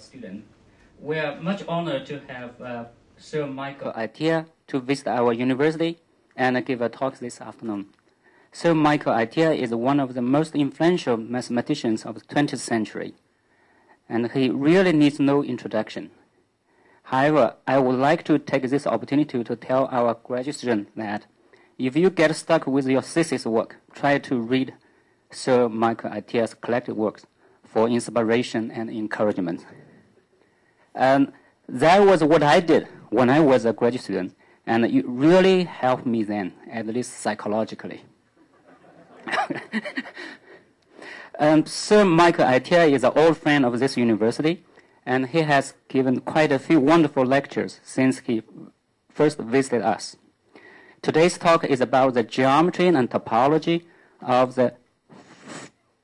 student. We are much honored to have uh, Sir Michael Atiyah to visit our university and give a talk this afternoon. Sir Michael Atiyah is one of the most influential mathematicians of the 20th century, and he really needs no introduction. However, I would like to take this opportunity to tell our graduate students that if you get stuck with your thesis work, try to read Sir Michael Atiyah's collected works for inspiration and encouragement. And that was what I did when I was a graduate student, and it really helped me then, at least psychologically. um, Sir Michael Atiyah is an old friend of this university, and he has given quite a few wonderful lectures since he first visited us. Today's talk is about the geometry and topology of the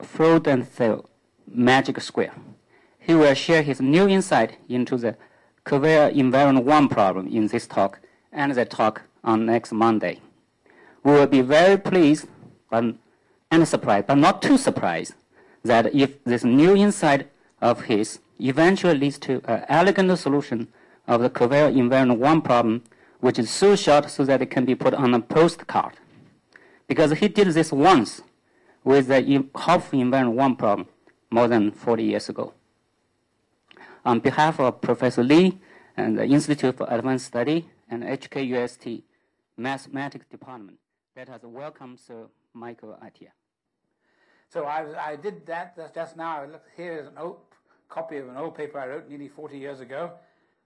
Freudenthal magic square. He will share his new insight into the Kervaire 1 problem in this talk and the talk on next Monday. We will be very pleased but, and surprised, but not too surprised, that if this new insight of his eventually leads to an elegant solution of the Kervaire invariant 1 problem, which is so short so that it can be put on a postcard. Because he did this once with the Hopf invariant 1 problem more than 40 years ago. On behalf of Professor Lee and the Institute for Advanced Study and HKUST Mathematics Department, let us welcome Sir Michael Atiyah. So I, I did that just now. Here is an old copy of an old paper I wrote nearly 40 years ago,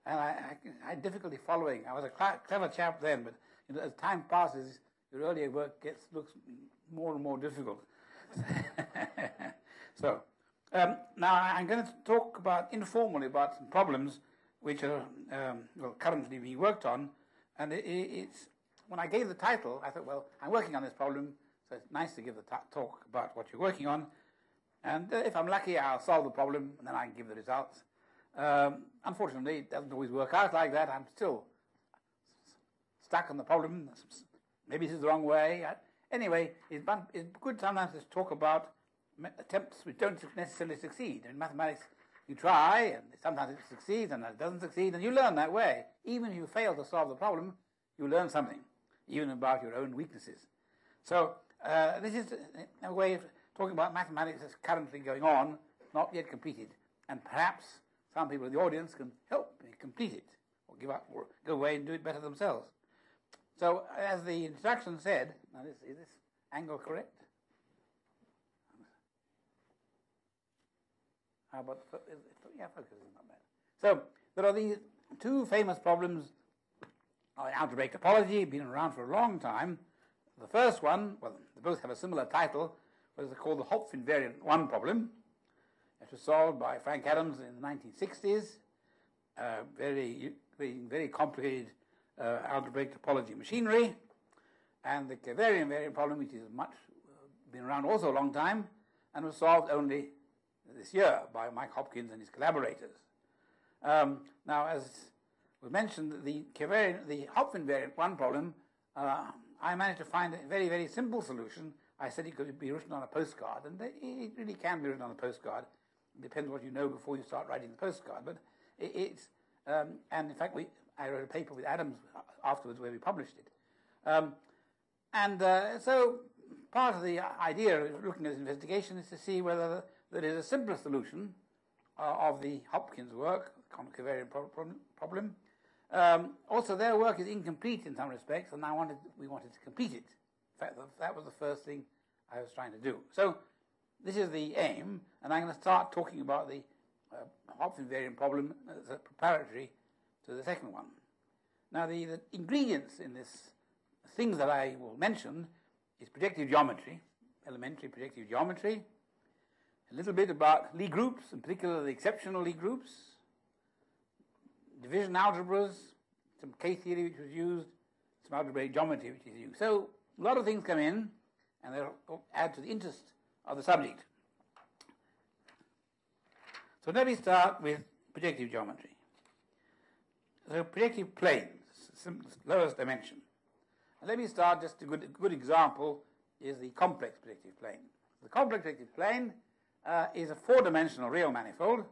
and I, I, I had difficulty following. I was a clever chap then, but you know, as time passes, your earlier work gets looks more and more difficult. so um, now I'm going to talk about informally about some problems which are um, well, currently being worked on, and it, it's when I gave the title, I thought, well, I'm working on this problem, so it's nice to give the talk about what you're working on, and uh, if I'm lucky, I'll solve the problem, and then I can give the results. Um, unfortunately, it doesn't always work out like that. I'm still stuck on the problem. Maybe this is the wrong way. Anyway, it's, it's good sometimes to talk about attempts which don't necessarily succeed. In mathematics, you try, and sometimes it succeeds, and it doesn't succeed, and you learn that way. Even if you fail to solve the problem, you learn something, even about your own weaknesses. So uh, this is a way of talking about mathematics that's currently going on, not yet completed, and perhaps some people in the audience can help me complete it, or give up, or go away and do it better themselves. So, as the introduction said, now this, is this angle correct? Yeah, focus is not bad. So, there are these two famous problems in algebraic topology, been around for a long time. The first one, well, they both have a similar title, was called the Hopf invariant 1 problem. It was solved by Frank Adams in the 1960s. Uh, very, very, complicated uh, algebraic topology machinery. And the Kervaire invariant problem, which is much uh, been around also a long time, and was solved only this year by Mike Hopkins and his collaborators. Um, now, as was mentioned, the Kervaire, the invariant one problem, uh, I managed to find a very, very simple solution. I said it could be written on a postcard, and it really can be written on a postcard. It depends what you know before you start writing the postcard. But it, it's, um, and in fact, we, I wrote a paper with Adams afterwards where we published it. Um, and uh, so part of the idea of looking at this investigation is to see whether there is a simpler solution uh, of the Hopkins work, the Kervaire problem. Um, also, their work is incomplete in some respects, and I wanted, we wanted to complete it. In fact, that was the first thing I was trying to do. So, this is the aim, and I'm going to start talking about the uh, Hopf invariant problem as a preparatory to the second one. Now, the, the ingredients in this things that I will mention is projective geometry, elementary projective geometry, a little bit about Lie groups, in particular the exceptional Lie groups, division algebras, some K-theory which was used, some algebraic geometry which is used. So a lot of things come in, and they add to the interest of the subject. So let me start with projective geometry. So projective planes, lowest dimension. And let me start, just a good, a good example is the complex projective plane. The complex projective plane uh, is a four-dimensional real manifold,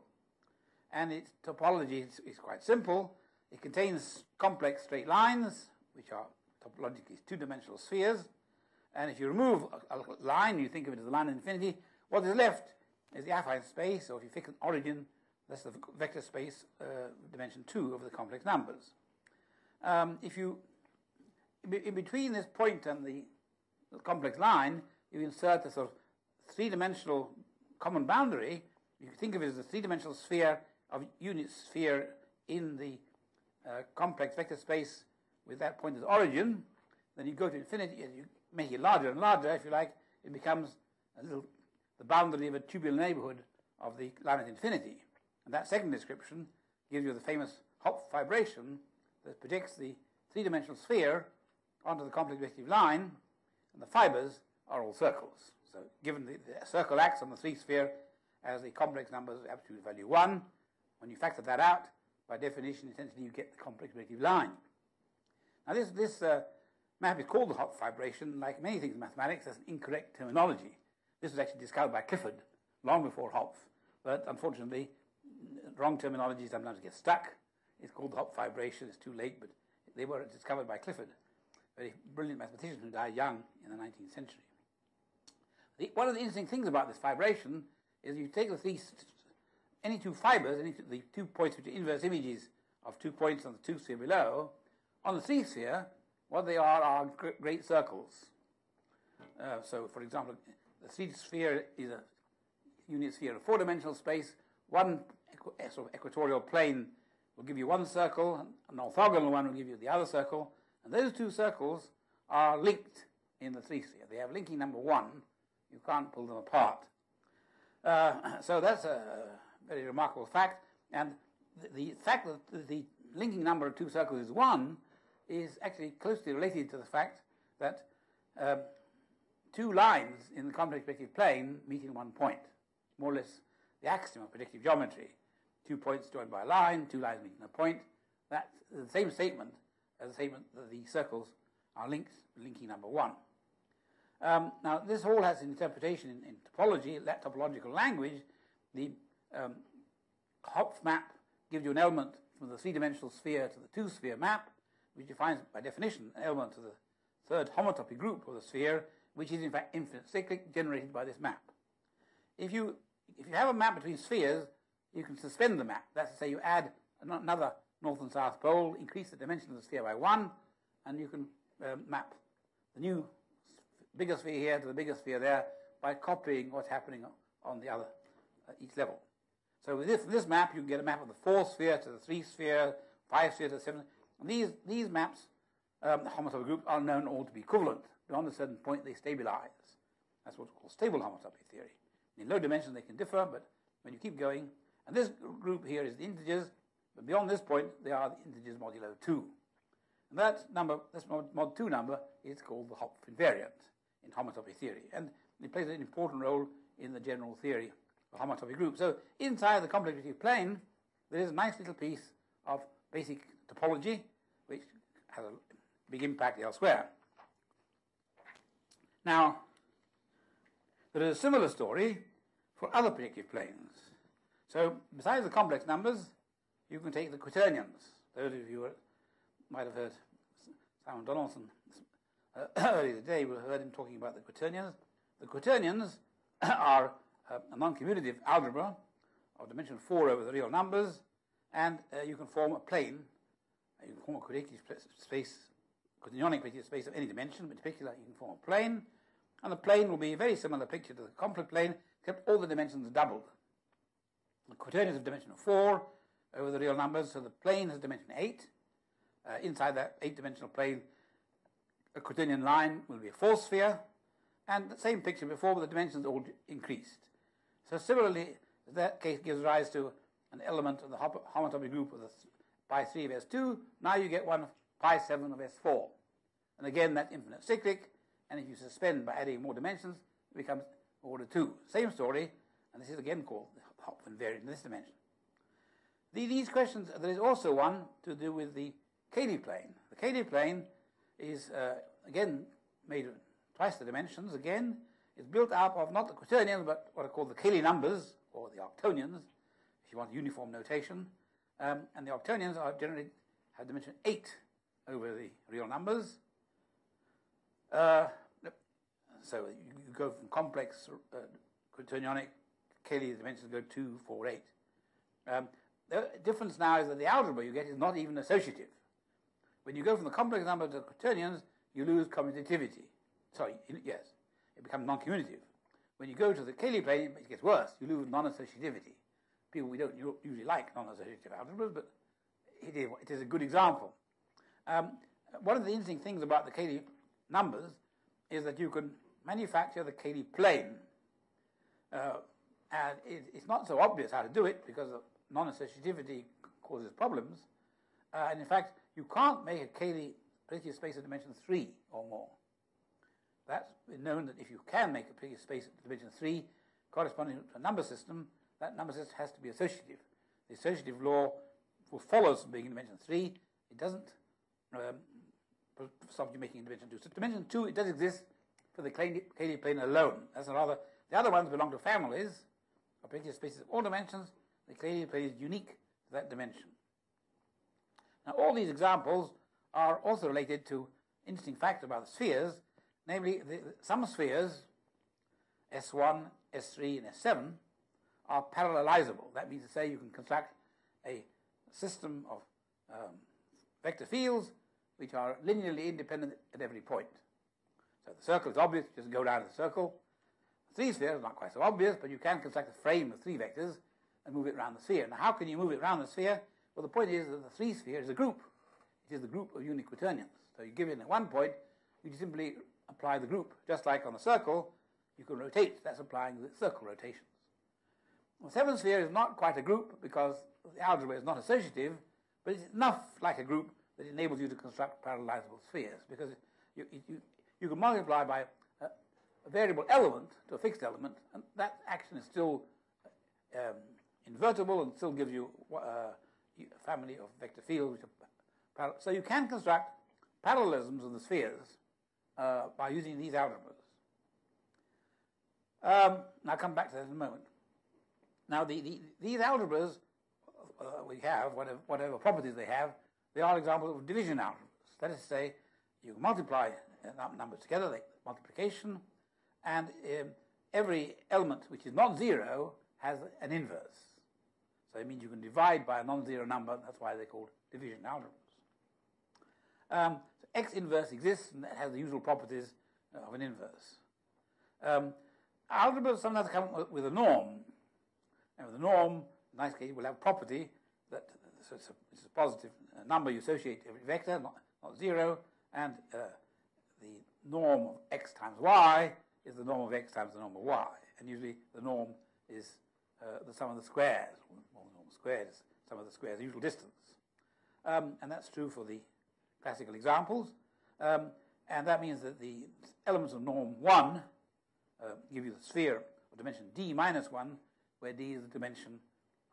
and its topology is, is quite simple. It contains complex straight lines, which are topologically two-dimensional spheres. And if you remove a, a, line, you think of it as a line of infinity, what is left is the affine space, or if you fix an origin, that's the vector space uh, dimension 2 of the complex numbers. Um, if you, in between this point and the, the complex line, you insert a sort of three-dimensional common boundary. You can think of it as a three-dimensional sphere of unit sphere in the uh, complex vector space with that point as origin. Then you go to infinity and you make it larger and larger, if you like. It becomes a little the boundary of a tubular neighborhood of the line at infinity. And that second description gives you the famous Hopf fibration that projects the three-dimensional sphere onto the complex vector line, and the fibers are all circles. So given the, the circle acts on the three sphere as the complex numbers of absolute value 1, when you factor that out, by definition, essentially you get the complex projective line. Now this, this uh, map is called the Hopf fibration. Like many things in mathematics, that's an incorrect terminology. This was actually discovered by Clifford long before Hopf, but unfortunately, wrong terminology sometimes gets stuck. It's called the Hopf fibration. It's too late, but they were discovered by Clifford, a very brilliant mathematician who died young in the 19th century. The, one of the interesting things about this fibration is you take the three, any two fibers, any two, the two points which are inverse images of two points on the two sphere below, on the three sphere, what they are are great circles. Uh, so, for example, the three sphere is a unit sphere of four-dimensional space. One equ- sort of equatorial plane will give you one circle, an orthogonal one will give you the other circle, and those two circles are linked in the three sphere. They have linking number one. You can't pull them apart. Uh, so that's a very remarkable fact. And the, the, fact that the linking number of two circles is one is actually closely related to the fact that um, two lines in the complex projective plane meet in one point. More or less the axiom of projective geometry. Two points joined by a line, two lines meet in a point. That's the same statement as the statement that the circles are linked, linking number one. Um, now, this all has an interpretation in, in topology, that topological language. The um, Hopf map gives you an element from the three-dimensional sphere to the two-sphere map, which defines, by definition, an element to the third homotopy group of the sphere, which is in fact infinite cyclic, generated by this map. If you, if you have a map between spheres, you can suspend the map. That's to say, you add another north and south pole, increase the dimension of the sphere by one, and you can uh, map the new bigger sphere here to the bigger sphere there by copying what's happening on the other, uh, each level. So with this, this map, you can get a map of the four sphere to the three sphere, five sphere to the seven. And these, these maps, um, the homotopy group, are known all to be equivalent. Beyond a certain point, they stabilize. That's what's called stable homotopy theory. In low dimensions, they can differ, but when you keep going, and this group here is the integers, but beyond this point, they are the integers modulo 2. And that number, this mod, mod 2 number, is called the Hopf invariant in homotopy theory. And it plays an important role in the general theory of homotopy groups. So inside the complex plane, there is a nice little piece of basic topology, which has a big impact elsewhere. Now, there is a similar story for other projective planes. So, besides the complex numbers, you can take the quaternions. Those of you who might have heard Simon Donaldson uh, earlier today, we heard him talking about the quaternions. The quaternions are uh, a non-commutative algebra of dimension 4 over the real numbers, and uh, you can form a plane. You can form a quaternion space, quaternionic space of any dimension, but in particular you can form a plane, and the plane will be a very similar picture to the complex plane, except all the dimensions doubled. The quaternions of dimension 4 over the real numbers, so the plane has dimension 8. Uh, inside that eight-dimensional plane, a quaternion line will be a four sphere, and the same picture before, but the dimensions all increased. So similarly, that case gives rise to an element of the homotopy group of the pi 3 of S2. Now you get one of pi 7 of S4. And again, that's infinite cyclic, and if you suspend by adding more dimensions, it becomes order 2. Same story, and this is again called the Hopf invariant in this dimension. these questions, there is also one to do with the Cayley plane. The Cayley plane is uh, again made twice the dimensions. Again, it's built up of not the quaternions, but what are called the Cayley numbers, or the octonions. if you want uniform notation. Um, and the octonions are generally have dimension 8 over the real numbers. Uh, so you, you, go from complex uh, quaternionic, Cayley dimensions go 2, 4, 8. Um, the difference now is that the algebra you get is not even associative. When you go from the complex number to the quaternions, you lose commutativity. Sorry, yes, it becomes non-commutative. When you go to the Cayley plane, it gets worse. You lose non-associativity. People we don't usually like non-associative algebras, but it is, it is a good example. Um, one of the interesting things about the Cayley numbers is that you can manufacture the Cayley plane. Uh, and it, it's not so obvious how to do it because non-associativity causes problems. Uh, and in fact, you can't make a Cayley projective space of dimension 3 or more. That's been known that if you can make a projective space of dimension 3 corresponding to a number system, that number system has to be associative. The associative law follows from being in dimension 3. It doesn't um, stop you making dimension 2. So dimension 2, it does exist for the Cayley plane alone. That's rather, the other ones belong to families of projective spaces of all dimensions. The Cayley plane is unique to that dimension. Now, all these examples are also related to interesting facts about the spheres, namely, the, some spheres, S1, S3, and S7, are parallelizable. That means to say you can construct a system of um, vector fields which are linearly independent at every point. So the circle is obvious, just go down the circle. The Three spheres not quite so obvious, but you can construct a frame of three vectors and move it around the sphere. Now, how can you move it around the sphere? Well, the point is that the three sphere is a group. It is the group of unit quaternions. So you give it at one point, you simply apply the group. Just like on a circle, you can rotate. That's applying the circle rotations. The seventh sphere is not quite a group because the algebra is not associative, but it's enough like a group that enables you to construct parallelizable spheres because you, you, you can multiply by a, a, variable element to a fixed element, and that action is still um, invertible and still gives you uh, family of vector fields. so you can construct parallelisms of the spheres uh, by using these algebras. Um, I'll come back to that in a moment. Now, the, the, these algebras uh, we have, whatever, whatever properties they have, they are examples of division algebras. That is to say, you multiply numbers together, like multiplication, and um, every element which is not zero has an inverse. It means you can divide by a non-zero number. That's why they're called division algebras. Um, so X inverse exists and has the usual properties of an inverse. Um, algebras sometimes come with a norm. And with a norm, in nice case, will have property that so it's, a, it's a positive number you associate every vector, not, not zero, and uh, the norm of x times y is the norm of x times the norm of y. And usually the norm is uh, the sum of the squares, the norm squared sum of the squares, the usual distance. Um, and that's true for the classical examples. Um, and that means that the elements of norm 1 uh, give you the sphere of dimension d minus 1, where d is the dimension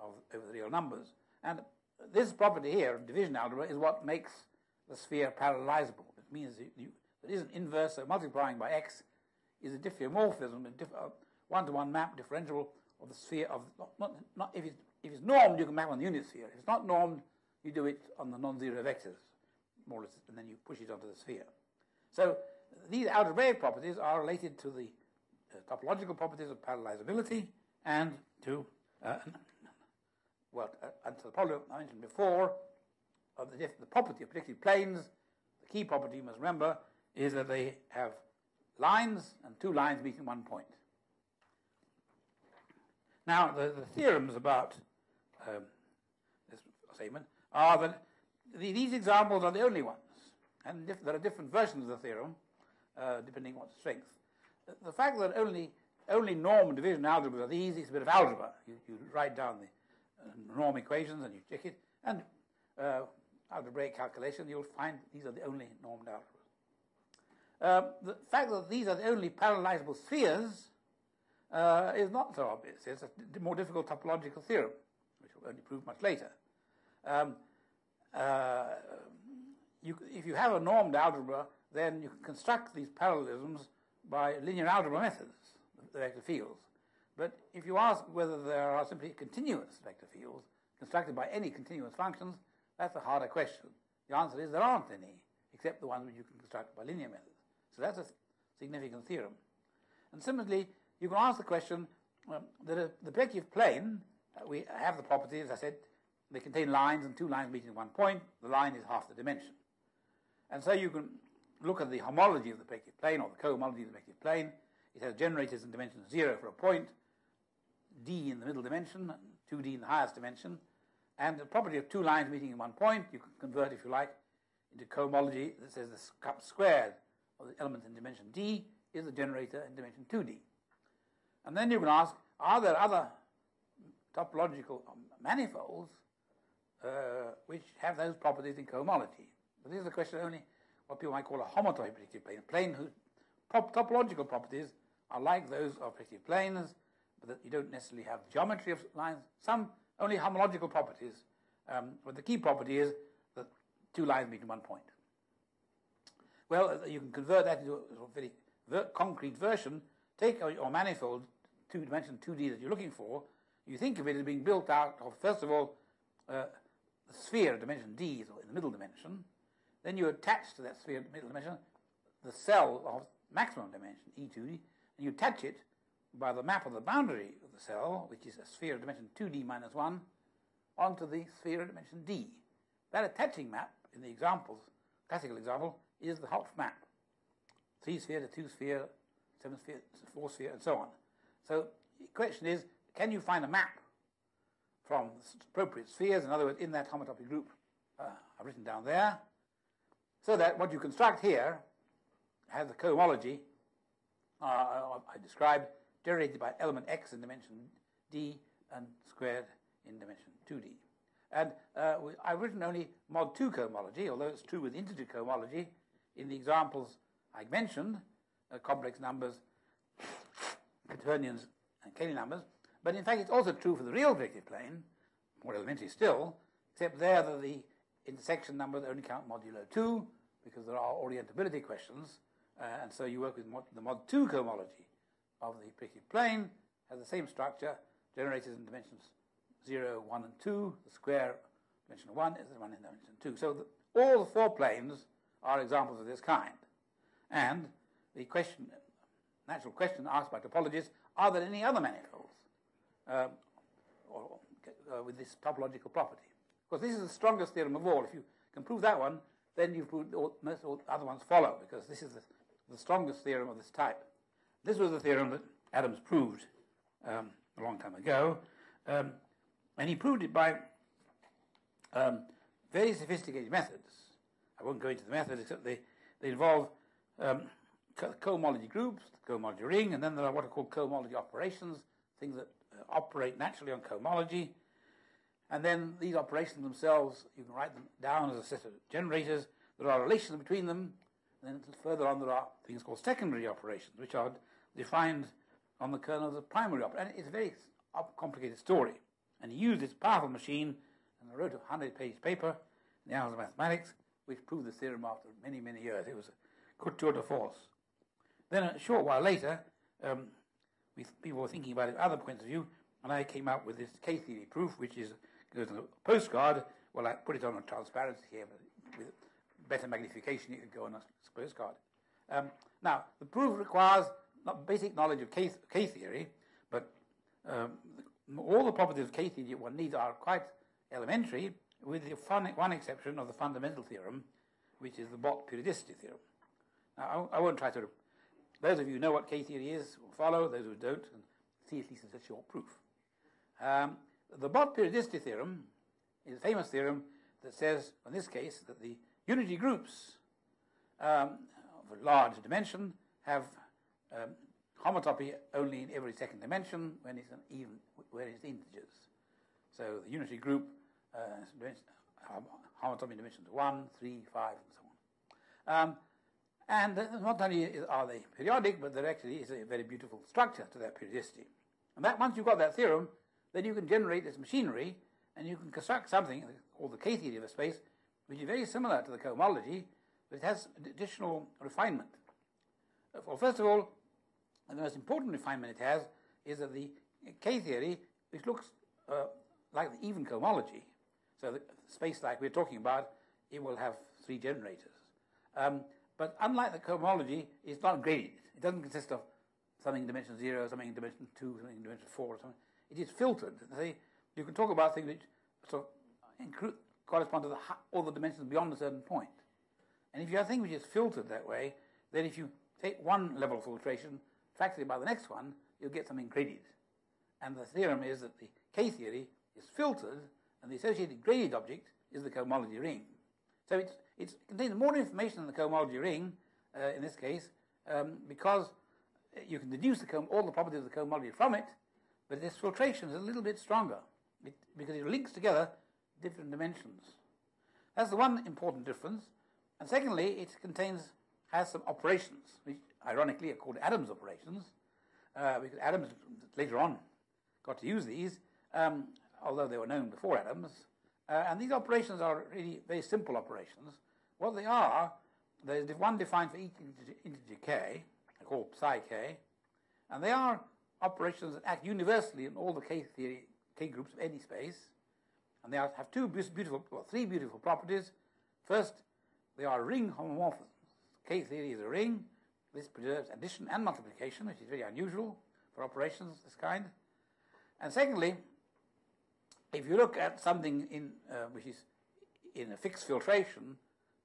of over the real numbers. And this property here, of division algebra, is what makes the sphere parallelizable. It means that you, it isn't inverse, so multiplying by x is a diffeomorphism, a diff, one-to-one map differential of the sphere of, not, not, if, it's, if it's normed, you can map on the unit sphere. If it's not normed, you do it on the non-zero vectors, more or less, and then you push it onto the sphere. So these algebraic properties are related to the uh, topological properties of parallelizability and to uh, well, uh, and to the problem I mentioned before of the, the property of projective planes. The key property you must remember is that they have lines and two lines meeting one point. Now, the, the theorems about um, this statement are that the, these examples are the only ones, and there are different versions of the theorem uh, depending on strength. The, the, fact that only only norm and division algebras are these is a bit of algebra. You, you write down the norm equations and you check it, and uh, algebraic calculation, you'll find these are the only normed algebras. Uh, the fact that these are the only parallelizable spheres uh, is not so obvious. It's a more difficult topological theorem, which will only prove much later. Um, uh, you, if you have a normed algebra, then you can construct these parallelisms by linear algebra methods, the vector fields. But if you ask whether there are simply continuous vector fields constructed by any continuous functions, that's a harder question. The answer is there aren't any, except the ones which you can construct by linear methods. So that's a significant theorem. And similarly, you can ask the question um, that the projective plane, uh, we have the property, as I said, they contain lines and two lines meeting at one point. The line is half the dimension. And so you can look at the homology of the projective plane or the cohomology of the projective plane. It has generators in dimension 0 for a point, d in the middle dimension, 2d in the highest dimension. And the property of two lines meeting in one point, you can convert, if you like, into cohomology that says the cup squared of the element in dimension d is the generator in dimension 2d. And then you can ask, are there other topological manifolds uh, which have those properties in cohomology? But this is a question only what people might call a homotopy projective plane, a plane whose topological properties are like those of projective planes, but that you don't necessarily have geometry of lines. Some only homological properties, um, but the key property is that two lines meet in one point. Well, you can convert that into a very ver- concrete version. Take your manifold, two dimension 2D that you're looking for. You think of it as being built out of, first of all, uh, the sphere of dimension D is in the middle dimension. Then you attach to that sphere middle dimension the cell of maximum dimension, E2D, and you attach it by the map of the boundary of the cell, which is a sphere of dimension 2D minus 1, onto the sphere of dimension D. That attaching map in the examples, classical example, is the Hopf map. Three sphere to two sphere, seven sphere, four sphere, and so on. So the question is, can you find a map from appropriate spheres, in other words, in that homotopy group uh, I've written down there, so that what you construct here has the cohomology uh, I described generated by element x in dimension d and squared in dimension 2d. And uh, I've written only mod 2 cohomology, although it's true with integer cohomology. In the examples I mentioned, uh, complex numbers, quaternions, and Cayley numbers. But in fact, it's also true for the real projective plane, more elementary still, except there that the intersection numbers only count modulo 2, because there are orientability questions, uh, and so you work with mod, the mod 2 cohomology of the projective plane has the same structure, generated in dimensions 0, 1, and 2. The square dimension 1 is the one in dimension 2. So the, all the four planes are examples of this kind. And the question, natural question asked by topologists, are there any other manifolds um, or, uh, with this topological property? Because this is the strongest theorem of all. If you can prove that one, then you've proved all, most all other ones follow, because this is the, the strongest theorem of this type. This was the theorem that Adams proved um, a long time ago, um, and he proved it by um, very sophisticated methods. I won't go into the methods except they, they involve um, cohomology groups, the cohomology ring, and then there are what are called cohomology operations, things that uh, operate naturally on cohomology. And then these operations themselves, you can write them down as a set of generators. There are relations between them. And then further on, there are things called secondary operations, which are defined on the kernel of the primary operator. And it's a very complicated story. And he used this powerful machine, and I wrote a 100 page paper in the Annals of Mathematics, which proved the theorem after many, many years. It was a tour de force. Then a short while later, um, we, people were thinking about it other points of view, and I came up with this K-theory proof, which is goes on a postcard. Well, I put it on a transparency here, with better magnification, it could go on a postcard. Um, now, the proof requires not basic knowledge of K, K theory, but um, all the properties of K theory one needs are quite elementary, with the fun, one exception of the fundamental theorem, which is the Bott periodicity theorem. Now, I, I, won't try to. Those of you who know what K theory is will follow. Those who don't, and see at least as a short proof. Um, the Bott periodicity theorem is a famous theorem that says, in this case, that the unitary groups um, of a large dimension have um, homotopy only in every second dimension when it's even where it's integers. So the unitary group uh, homotopy dimensions 1, 3, 5, and so on. Um, and not only are they periodic, but there actually is a very beautiful structure to that periodicity. And that once you've got that theorem, then you can generate this machinery and you can construct something called the K-theory of a space, which is very similar to the cohomology, but it has additional refinement. Well, first of all, the most important refinement it has is that the K theory, which looks uh, like the even cohomology. So the space like we're talking about, it will have three generators. Um, but unlike the cohomology, it's not graded. It doesn't consist of something in dimension zero, something in dimension two, something in dimension four, or something. It is filtered. See, you can talk about things which sort of correspond to the, all the dimensions beyond a certain point. And if you have a thing which is filtered that way, then if you take one level of filtration, factor it by the next one, you'll get something graded. And the theorem is that the K theory is filtered, and the associated graded object is the cohomology ring. So it's, it contains more information than the cohomology ring, uh, in this case, um, because you can deduce the all the properties of the cohomology from it, but this filtration is a little bit stronger it, because it links together different dimensions. That's the one important difference. And secondly, it contains has some operations, which ironically are called Adams operations, uh, because Adams later on got to use these, um, although they were known before Adams. Uh, and these operations are really very simple operations. What they are, there's one defined for each integer k, called psi k, and they are operations that act universally in all the k theory k groups of any space, and they have two beautiful, well, three beautiful properties. First, they are ring homomorphisms. K theory is a ring. This preserves addition and multiplication, which is very unusual for operations of this kind. And secondly, if you look at something in uh, which is in a fixed filtration,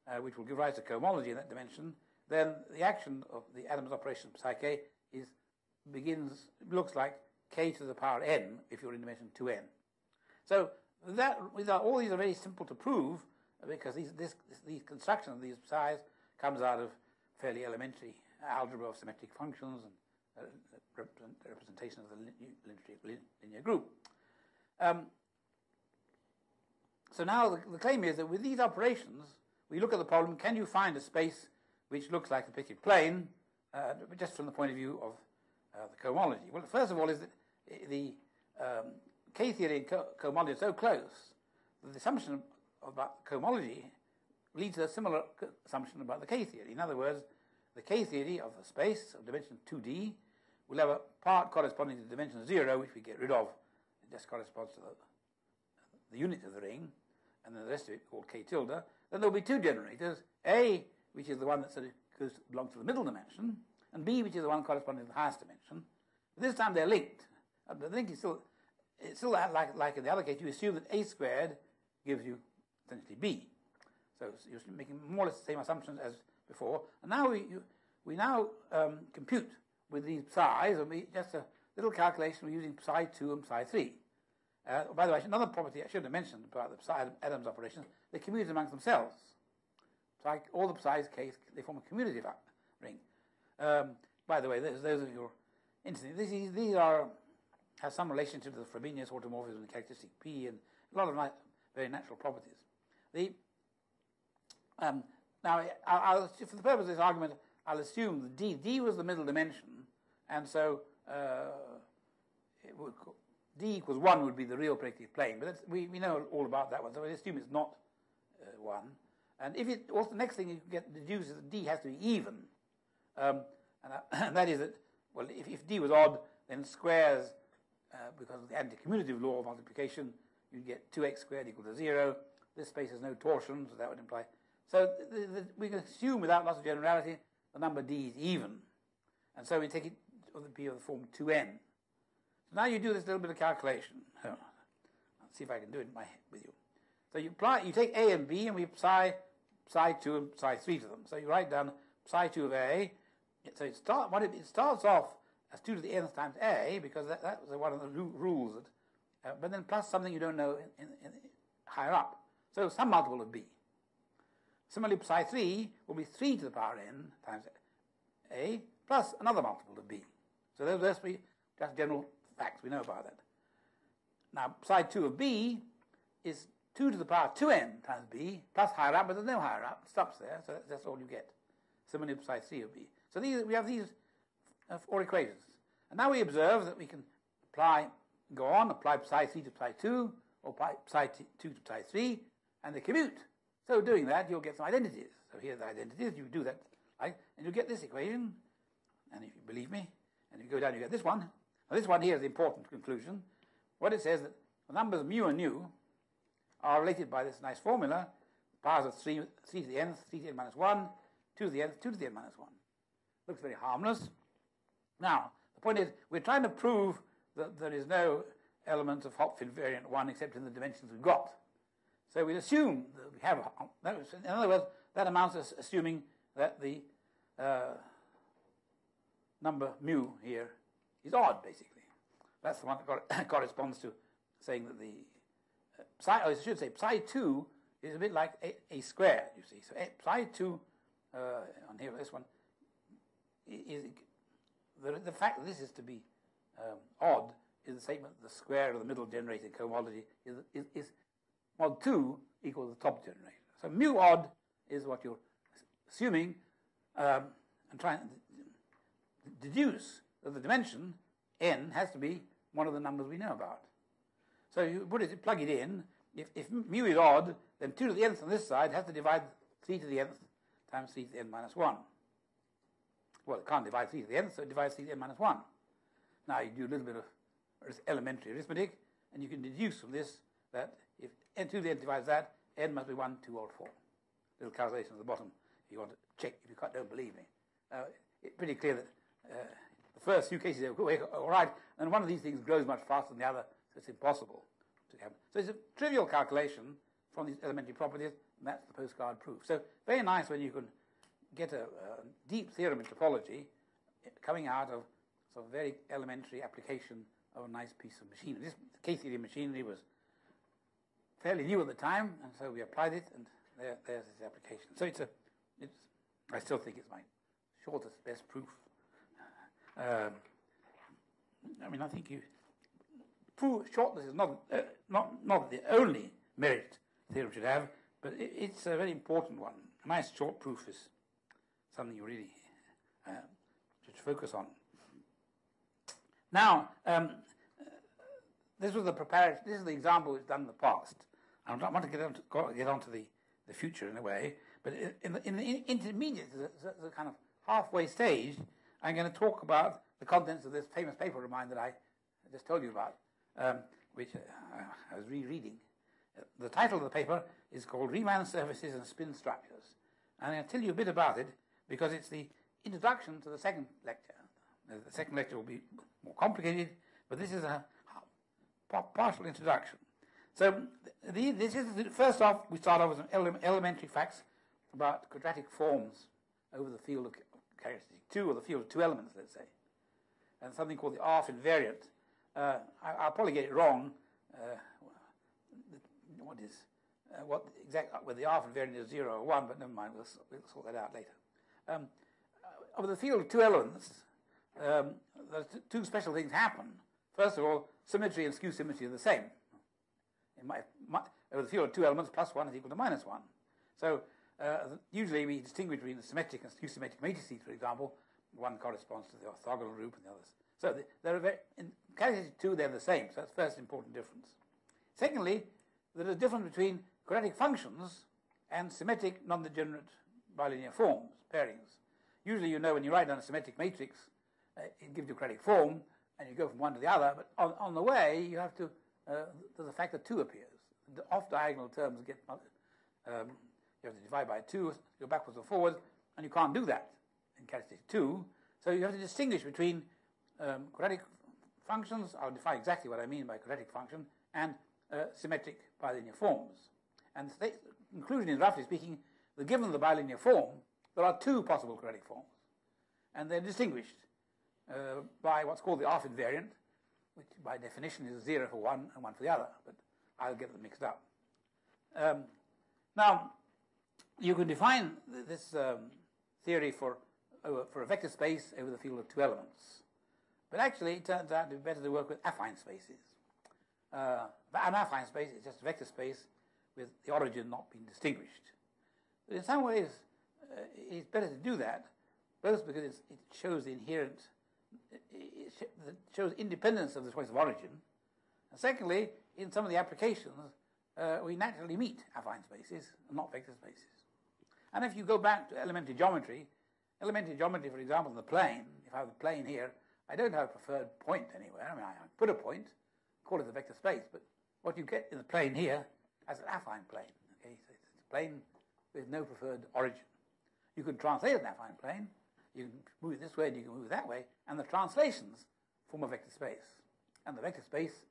uh, which will give rise to cohomology in that dimension, then the action of the Adams operation psi k is begins looks like k to the power n if you're in dimension 2n. So that all these are very simple to prove because these this, these construction of these psi's comes out of fairly elementary algebra of symmetric functions and uh, represent, representation of the linear, linear group. Um, so now the, the, claim is that with these operations, we look at the problem, can you find a space which looks like the projective plane, uh, just from the point of view of uh, the cohomology? Well, first of all, is that the um, K-theory and co- cohomology are so close that the assumption about cohomology leads to a similar assumption about the K-theory. In other words, the K-theory of the space of dimension 2D will have a part corresponding to dimension 0, which we get rid of. It just corresponds to the, the unit of the ring, and then the rest of it called K tilde. Then there will be two generators, A, which is the one that goes, belongs to the middle dimension, and B, which is the one corresponding to the highest dimension. But this time they're linked. Uh, the link is still, it's still like, like in the other case, you assume that A squared gives you essentially B. So you're making more or less the same assumptions as before. And now we, you, we now um, compute with these psi's, and we just a little calculation, we're using psi 2 and psi 3. Uh, by the way, another property I should have mentioned about the psi Adams operations, they commute amongst themselves. Psi, all the psi's case, they form a commutative ring. Um, by the way, those, those of you interested, these, these are have some relationship to the Frobenius automorphism and characteristic P and a lot of very natural properties. The, um, now, I'll, for the purpose of this argument, I'll assume that D, D was the middle dimension, and so uh, would, D equals 1 would be the real projective plane, but we, we know all about that one, so I assume it's not 1. And if it, also the next thing you get deduced is that D has to be even. Um, and, and, that is that, well, if, if D was odd, then squares, uh, because of the anti-commutative law of multiplication, you'd get 2x squared equal to 0. This space has no torsion, so that would imply. So the, the, we can assume without loss of generality the number d is even. And so we take it to be of the form 2n. So now you do this little bit of calculation. Oh, let's see if I can do it in my with you. So you apply, you take a and b, and we psi psi 2 and psi 3 to them. So you write down psi 2 of a. So it, start, it, it starts off as 2 to the nth times a, because that, that was one of the rules that uh, but then plus something you don't know in, in, in higher up. So some multiple of b. Similarly, psi 3 will be 3 to the power n times a plus another multiple of b. So those are just general facts we know about that. Now, psi 2 of b is 2 to the power 2n times b plus higher up, but there's no higher up. It stops there, so that's all you get. Similarly, psi 3 of b. So these, we have these uh, four equations. And now we observe that we can apply go on, apply psi 3 to psi 2, or psi 2 to psi 3, and they commute. So doing that, you'll get some identities. So here's the identities, you do that, right? And you get this equation, and if you believe me, and you go down, you get this one, Now, this one here is the important conclusion. What it says that the numbers mu and nu are related by this nice formula, powers of 3, 3 to the nth, 3 to the n minus 1, 2 to the nth, 2 to the n minus 1. Looks very harmless. Now, the point is, we're trying to prove that there is no element of Hopf invariant 1 except in the dimensions we've got. So we assume that we have, in other words, that amounts to assuming that the uh, number mu here is odd, basically. That's the one that corresponds to saying that the psi, oh, I should say psi 2 is a bit like a, a square, you see. So a, psi 2 uh, on here, this one, is the, the fact that this is to be um, odd is the statement the square of the middle generated cohomology is, is, is mod 2 equals the top generator. So mu odd is what you're assuming um, and trying to deduce that the dimension n has to be one of the numbers we know about. So you put it, plug it in. If, if mu is odd, then 2 to the nth on this side has to divide 3 to the nth times 3 to the n minus 1. Well, it can't divide 3 to the nth, so it divides 3 to the n minus 1. Now you do a little bit of elementary arithmetic, and you can deduce from this that if n to the n divides that, n must be 1, 2, or 4. Little calculation at the bottom if you want to check if you don't believe me. Uh, it's pretty clear that uh, the first few cases are all right, and one of these things grows much faster than the other, so it's impossible to have. So it's a trivial calculation from these elementary properties, and that's the postcard proof. So very nice when you can get a, a deep theorem in topology coming out of some very elementary application of a nice piece of machinery. This K-theory machinery was fairly new at the time, and so we applied it, and there, there's its application. So it's a, it's, I still think it's my shortest, best proof. Um, I mean, I think you proof shortness is not uh, not not the only merit theorem should have, but it, it's a very important one. A nice short proof is something you really uh, should focus on. Now, um, this was the preparation. This is the example we've done in the past. I don't want to get on to, get on to the, the future in a way, but in the, in the intermediate, the, the kind of halfway stage, I'm going to talk about the contents of this famous paper of mine that I just told you about, um, which uh, I was rereading. The title of the paper is called Riemann Surfaces and Spin Structures. And to tell you a bit about it because it's the introduction to the second lecture. The second lecture will be more complicated, but this is a partial introduction. So the, this is first off, we start off with some ele elementary facts about quadratic forms over the field of characteristic two, or the field of two elements, let's say, and something called the Arf invariant. Uh, I, will probably get it wrong. Uh, what is uh, what exactly whether the Arf invariant is zero or one, but never mind. We'll, we'll sort that out later. Um, over the field of two elements, um, two special things happen. First of all, symmetry and skew symmetry are the same. In my, my, over the field of two elements, plus one is equal to minus one. So uh, usually we distinguish between the symmetric and skew symmetric matrices, for example. One corresponds to the orthogonal group and the others. So they're very, in characteristic two, they're the same. So that's the first important difference. Secondly, there is a difference between quadratic functions and symmetric non-degenerate bilinear forms, pairings. Usually you know when you write down a symmetric matrix, uh, it gives you quadratic form, and you go from one to the other, but on, on the way, you have to, uh, there's a factor 2 appears. The off-diagonal terms get, um, you have to divide by 2, go backwards or forwards, and you can't do that in characteristic 2. So you have to distinguish between um, quadratic functions, I'll define exactly what I mean by quadratic function, and uh, symmetric bilinear forms. And the conclusion is, roughly speaking, that given the bilinear form, there are two possible quadratic forms, and they're distinguished uh, by what's called the Arf invariant, which by definition is zero for one and one for the other, but I'll get them mixed up. Um, now, you can define th this um, theory for, uh, for a vector space over the field of two elements. But actually, it turns out to be better to work with affine spaces. Uh, an affine space is just a vector space with the origin not being distinguished. But in some ways, uh, it's better to do that, both because it shows the inherent it shows independence of the choice of origin. And secondly, in some of the applications, uh, we naturally meet affine spaces and not vector spaces. And if you go back to elementary geometry, elementary geometry, for example, in the plane, if I have a plane here, I don't have a preferred point anywhere. I mean, I put a point, call it a vector space, but what you get in the plane here as an affine plane. Okay, so it's a plane with no preferred origin. You can translate an affine plane, you can move it this way and you can move it that way, and the translations form a vector space. And the vector space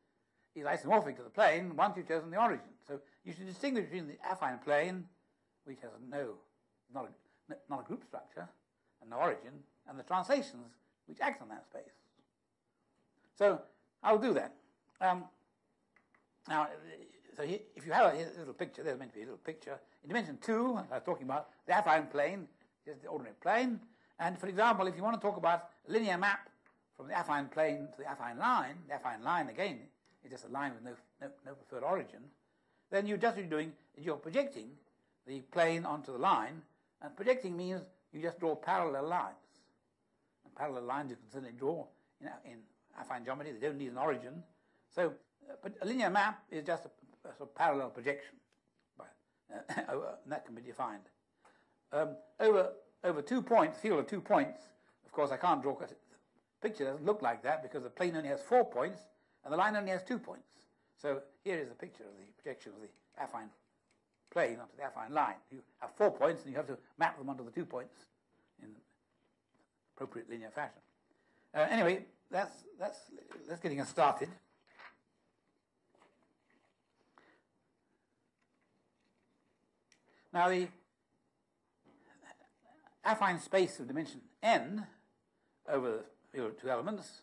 is isomorphic to the plane once you've chosen the origin. So you should distinguish between the affine plane, which has no, not a, not a group structure, and no origin, and the translations which acts on that space. So I'll do that. Um, now, so here, if you have a little picture, there's meant to be a little picture. In dimension two, I was talking about the affine plane, just the ordinary plane. And for example, if you want to talk about a linear map from the affine plane to the affine line, the affine line again is just a line with no, no, no preferred origin, then you're just doing is you're projecting the plane onto the line, and projecting means you just draw parallel lines. Parallel lines you can certainly draw in, in affine geometry, they don't need an origin. So but a linear map is just a, a sort of parallel projection, uh, and that can be defined. Um, over, over two points, field of two points, of course I can't draw, the picture doesn't look like that because the plane only has four points and the line only has two points. So here is a picture of the projection of the affine plane onto the affine line. You have four points and you have to map them onto the two points in appropriate linear fashion. Uh, anyway, that's, that's, that's getting us started. Now, the affine space of dimension n over the two elements,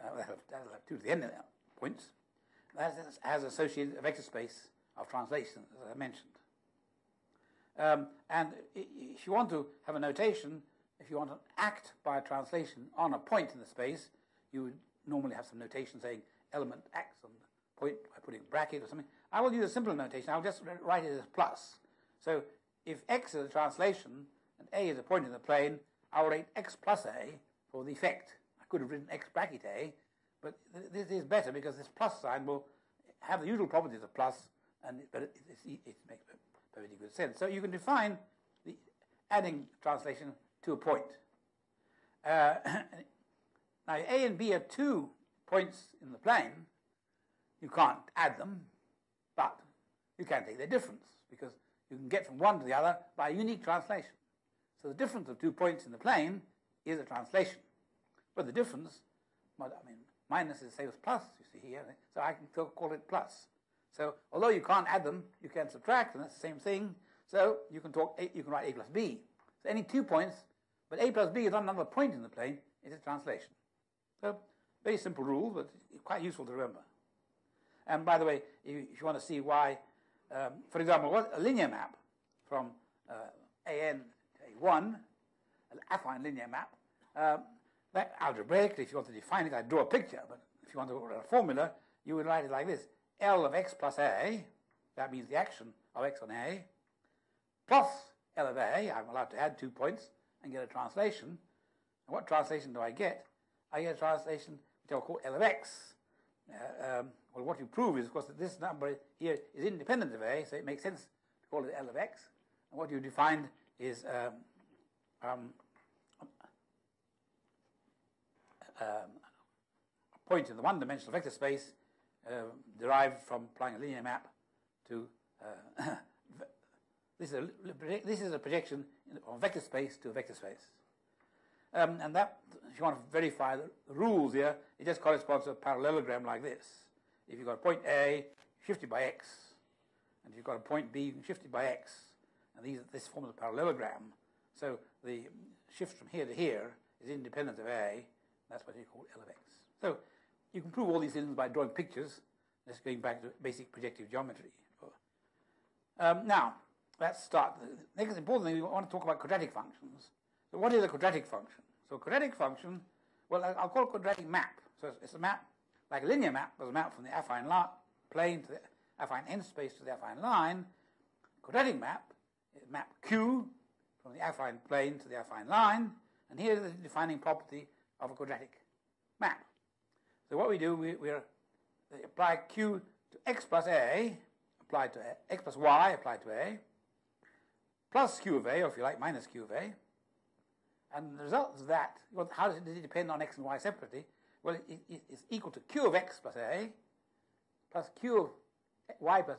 uh, that'll, that'll have two to the n points, that has associated a vector space of translation, as I mentioned. Um, and if you want to have a notation, if you want to act by translation on a point in the space, you would normally have some notation saying element x on the point by putting a bracket or something. I will use a simpler notation. I'll just write it as plus. So if x is a translation and a is a point in the plane, I'll write x plus a for the effect. I could have written x bracket a, but this is better because this plus sign will have the usual properties of plus, and but it, it, it makes perfectly good sense. So you can define the adding translation to a point. Uh, now a and b are two points in the plane. You can't add them, but you can take their difference because you can get from one to the other by a unique translation. So the difference of two points in the plane is a translation. But the difference, well, I mean, minus is the same as plus, you see here, so I can call it plus. So although you can't add them, you can subtract, and that's the same thing. So you can talk, you can write a plus b. Any two points, but a plus b is not another point in the plane, it's a translation. So very simple rule, but quite useful to remember. And by the way, if you want to see why um, for example, what a linear map from uh, AN to A1, an affine linear map, um, that algebraically, if you want to define it, I'd draw a picture, but if you want to write a formula, you would write it like this. L of x plus A, that means the action of x on A, plus L of I'm allowed to add two points and get a translation. And what translation do I get? I get a translation which I'll call L of x. Uh, um, well, what you prove is, of course, that this number here is independent of A, so it makes sense to call it L of x. And what you define is um, um, um, a point in the one-dimensional vector space uh, derived from applying a linear map to uh, this, is a, this is a projection of vector space to a vector space. Um, and that, if you want to verify the rules here, it just corresponds to a parallelogram like this. If you've got a point A, shift it by x, and if you've got a point B, shift it by x, and these, this forms a parallelogram. So the shift from here to here is independent of A, that's what you call L of x. So you can prove all these things by drawing pictures, just going back to basic projective geometry. Um, now, let's start. The next important thing, we want to talk about quadratic functions. So what is a quadratic function? So quadratic function, well, I'll call it quadratic map. So it's a map like a linear map was a map from the affine plane to the affine n space to the affine line. Quadratic map map Q from the affine plane to the affine line. And here is the defining property of a quadratic map. So what we do, we, we apply Q to x plus A, applied to A, x plus Y applied to A, plus Q of A, or if you like, minus Q of A. And the result of that, well, how does it, does it depend on x and y separately? Well, it, it, it's equal to q of x plus a plus q of y plus,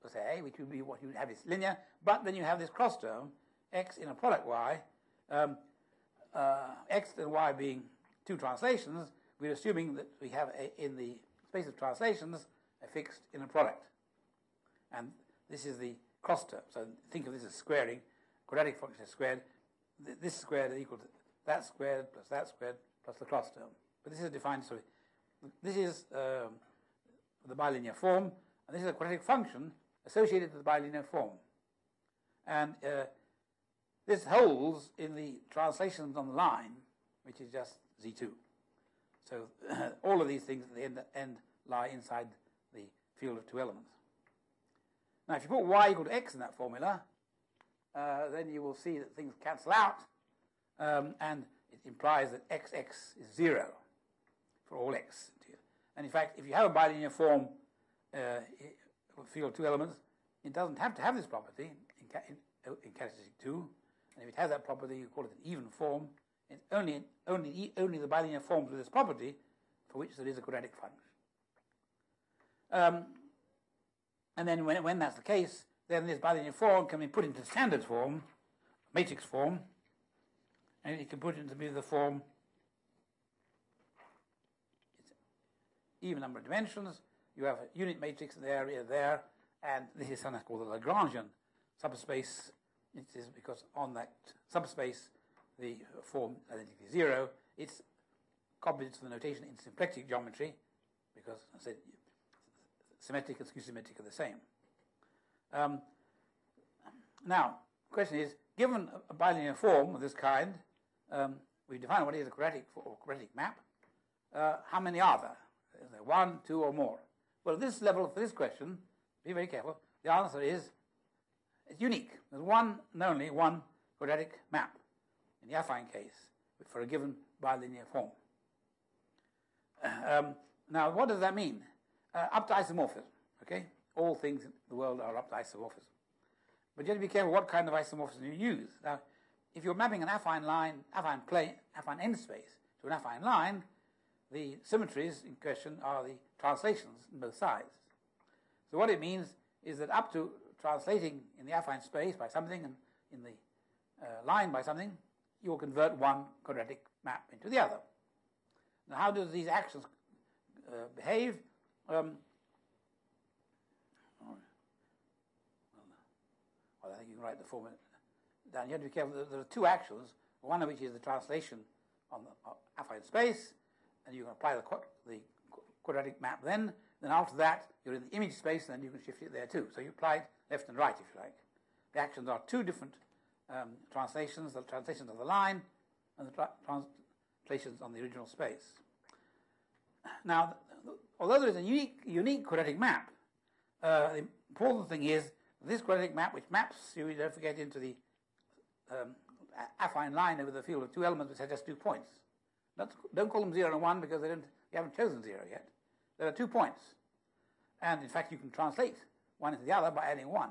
plus a, which would be what you would have is linear, but then you have this cross term, x in a product y, um, uh, x and y being two translations, we're assuming that we have a, in the space of translations a fixed inner product. And this is the cross term. So think of this as squaring. Quadratic function is squared. This squared is equal to that squared plus that squared plus the cross term. But this is defined, sorry. This is um, the bilinear form, and this is a quadratic function associated with the bilinear form. And uh, this holds in the translations on the line, which is just Z2. So all of these things at the end, end lie inside the field of two elements. Now, if you put y equal to x in that formula, uh, then you will see that things cancel out, um, and it implies that xx is 0 for all x. And in fact, if you have a bilinear form uh, field of two elements, it doesn't have to have this property in, in, in characteristic 2. And if it has that property, you call it an even form. It's only, only, only the bilinear forms with this property for which there is a quadratic function. Um, and then when, when that's the case, then this bilinear form can be put into standard form, matrix form, and you can put it into the form even number of dimensions. You have a unit matrix in the area there, and this is something called the Lagrangian subspace. It is because on that subspace, the form is identically zero. It's copied to the notation in symplectic geometry, because I said symmetric and symmetric are the same. Um, now, the question is, given a bilinear form of this kind, um, we define what is a quadratic or quadratic map. Uh, how many are there? Is there one, two, or more? Well, at this level for this question, be very careful. The answer is it's unique. There's one and only one quadratic map in the affine case for a given bilinear form. Um, now, what does that mean? Uh, up to isomorphism, okay? All things in the world are up to isomorphism. But you have to be careful what kind of isomorphism you use. Now, if you're mapping an affine line, affine plane, affine end space to an affine line, the symmetries in question are the translations in both sides. So what it means is that up to translating in the affine space by something and in the uh, line by something, you will convert one quadratic map into the other. Now, how do these actions uh, behave? Um, well, I think you can write the formula down. You have to be careful. There are two actions, one of which is the translation on the uh, affine space, and you can apply the, the quadratic map then. Then after that, you're in the image space, and then you can shift it there too. So you apply it left and right, if you like. The actions are two different um, translations, the translations of the line and the tra- translations on the original space. Now, although there is a unique, unique quadratic map, uh, the important thing is this quadratic map, which maps you, don't forget, into the um, affine line over the field of two elements which have just two points. Don't, don't call them 0 and 1 because they don't, you haven't chosen 0 yet. There are two points. And in fact, you can translate one into the other by adding 1.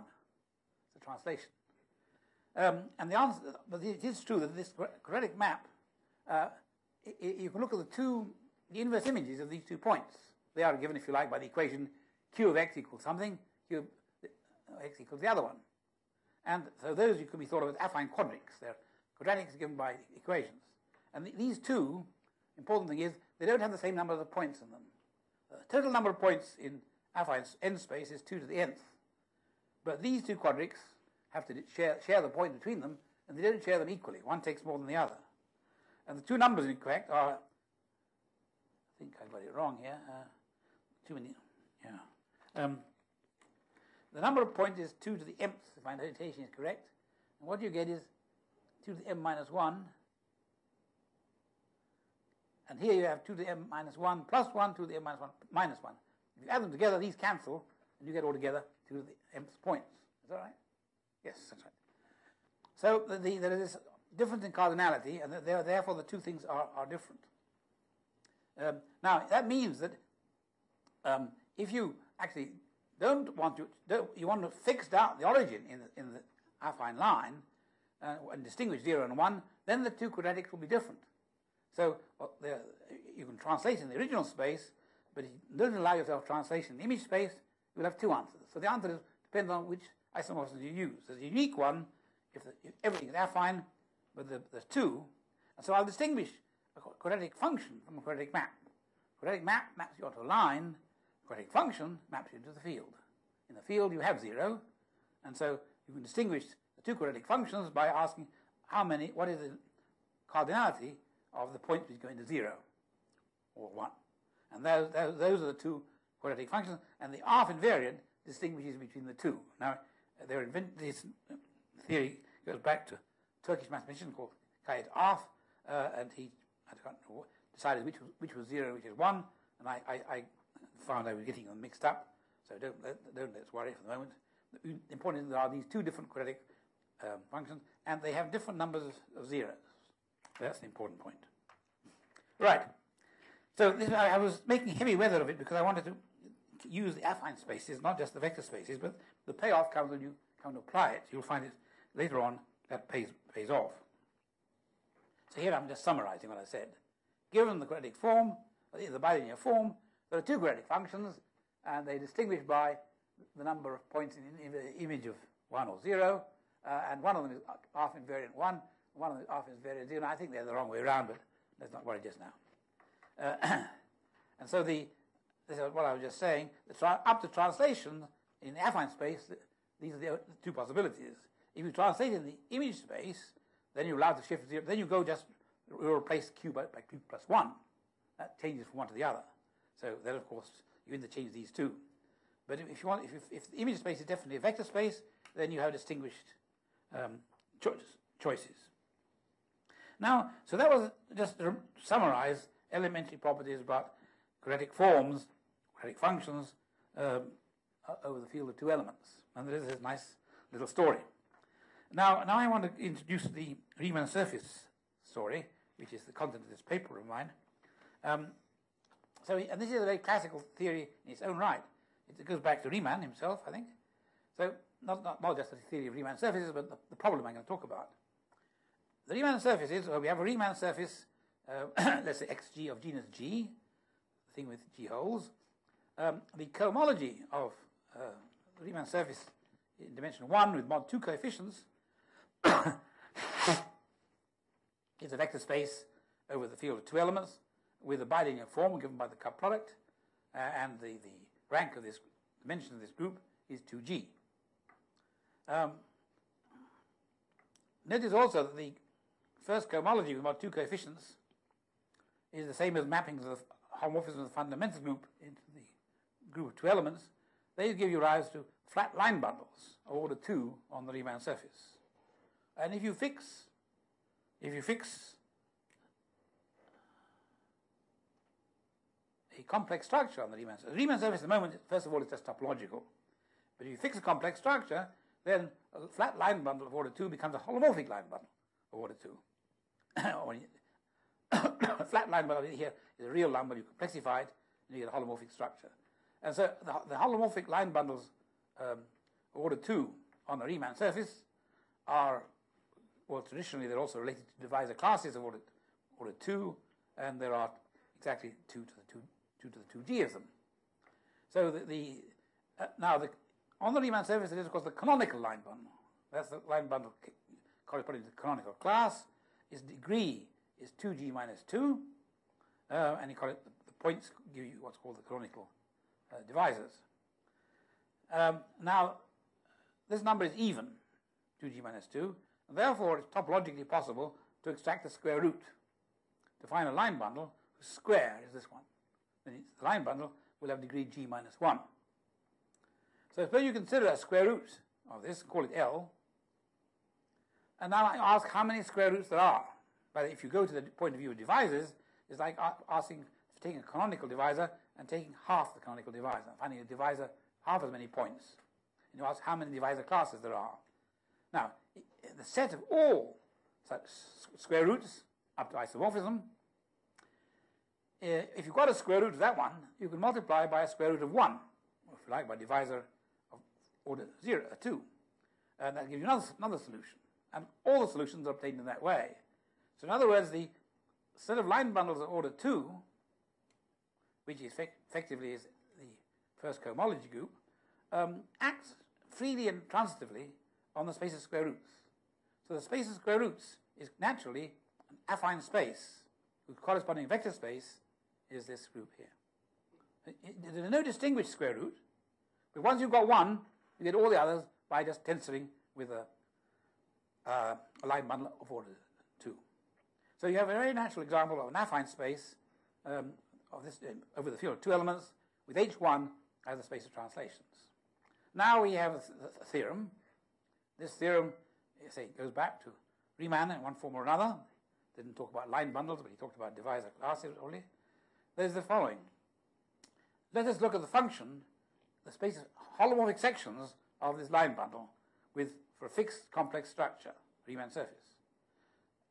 It's a translation. Um, and the answer, but it is true that this quadratic map, uh, you can look at the two, the inverse images of these two points. They are given, if you like, by the equation q of x equals something, q of x equals the other one. And so those you could be thought of as affine quadrics. They're quadratics given by equations. And th- these two, important thing is, they don't have the same number of points in them. The total number of points in affine n space is 2 to the nth. But these two quadrics have to share, share the point between them, and they don't share them equally. One takes more than the other. And the two numbers in fact are, I think I got it wrong here, uh, too many, yeah. Um, the number of points is 2 to the mth, if my notation is correct. And what you get is 2 to the m minus 1. And here you have 2 to the m minus 1 plus 1 2 to the m minus 1 minus 1. If you add them together, these cancel, and you get all together 2 to the mth points. Is that right? Yes, that's right. So the, the, there is this difference in cardinality, and therefore the two things are, are different. Um, now, that means that um, if you actually don't want to, don't, you want to fix down the origin in the, in the affine line, uh, and distinguish 0 and 1, then the two quadratics will be different. So well, you can translate in the original space, but if you don't allow yourself translation in the image space, you'll have two answers. So the answer is, depends on which isomorphism you use. There's a unique one if, the, if everything is affine, but the, there's two. And so I'll distinguish a quadratic function from a quadratic map. Quadratic map maps you onto a line, quadratic function maps you into the field. In the field you have zero, and so you can distinguish the two quadratic functions by asking how many, what is the cardinality of the points which go into zero or one. And those, those, are the two quadratic functions, and the Arf invariant distinguishes between the two. Now, their this theory goes back to a Turkish mathematician called Cahit Arf, uh, and he decided which was, which was zero, which is one, and I, I, I found I was getting them mixed up, so don't, don't let's worry for the moment. The important is there are these two different quadratic um, functions, and they have different numbers of, zeros. That's the important point. Right. So this, I was making heavy weather of it because I wanted to use the affine spaces, not just the vector spaces, but the payoff comes when you come to apply it. You'll find it later on that pays, pays off. So here I'm just summarizing what I said. Given the quadratic form, the bilinear form, there are two quadratic functions, and they distinguish by the number of points in the image of 1 or 0, uh, and one of them is Arf invariant 1, one of them is Arf invariant 0, and I think they're the wrong way around, but let's not worry just now. Uh, and so the, this is what I was just saying, tra- up to translation in affine space, these are the two possibilities. If you translate in the image space, then you're allowed to shift zero. Then you go just you replace q by, by q plus one. That changes from one to the other. So then, of course, you interchange these two. But if you want, if, if the image space is definitely a vector space, then you have distinguished um, cho- choices. Now, so that was just to summarize elementary properties about quadratic forms, quadratic functions um, over the field of two elements. And there is this nice little story. Now, now I want to introduce the Riemann surface story, which is the content of this paper of mine. Um, so, and this is a very classical theory in its own right. It goes back to Riemann himself, I think. So, not, not, not just the theory of Riemann surfaces, but the, the problem I'm going to talk about. The Riemann surfaces, well, we have a Riemann surface, uh, let's say xg of genus G, the thing with G holes. Um, the cohomology of uh, the Riemann surface in dimension 1 with mod 2 coefficients is a vector space over the field of two elements with a bilinear form given by the cup product, uh, and the, the rank of this dimension of this group is 2g. Um, notice also that the first cohomology with about two coefficients is the same as mapping of the homomorphism of the fundamental group into the group of two elements. They give you rise to flat line bundles of order 2 on the Riemann surface. And if you fix, if you fix a complex structure on the Riemann surface, the Riemann surface at the moment, first of all, is just topological. But if you fix a complex structure, then a flat line bundle of order 2 becomes a holomorphic line bundle of order 2. a flat line bundle here is a real number, you complexify it, and you get a holomorphic structure. And so the, the holomorphic line bundles um, order 2 on the Riemann surface are well, traditionally they're also related to divisor classes of order, order 2, and there are exactly 2 to the 2, 2 to the 2g of them. So the, the uh, now the, on the Riemann surface it is of course the canonical line bundle. That's the line bundle corresponding to the canonical class. Its degree is 2g minus 2, uh, and you call it the, the, points give you what's called the canonical uh, divisors. Um, now, this number is even, 2g minus 2, and therefore, it's topologically possible to extract the square root to find a line bundle whose square is this one. The line bundle will have degree g minus 1. So suppose you consider a square root of this, call it L, and now I ask how many square roots there are. But if you go to the point of view of divisors, it's like asking, taking a canonical divisor and taking half the canonical divisor, finding a divisor half as many points. And you ask how many divisor classes there are. Now, the set of all such square roots up to isomorphism, if you've got a square root of that one, you can multiply by a square root of 1, if you like, by divisor of order 0, uh, 2. And that gives you another, another solution. and all the solutions are obtained in that way. So in other words, the set of line bundles of order 2, which is effectively is the first cohomology group, um, acts freely and transitively on the space of square roots. So the space of square roots is naturally an affine space whose corresponding vector space is this group here. There's no distinguished square root, but once you've got one, you get all the others by just tensoring with a, uh, a line bundle of order 2. So you have a very natural example of an affine space um, of this uh, over the field of two elements with H1 as the space of translations. Now we have a, th a theorem. This theorem, say, goes back to Riemann in one form or another. Didn't talk about line bundles, but he talked about divisor classes only. There's the following. Let us look at the function, the space holomorphic sections of this line bundle with, for a fixed complex structure, Riemann surface,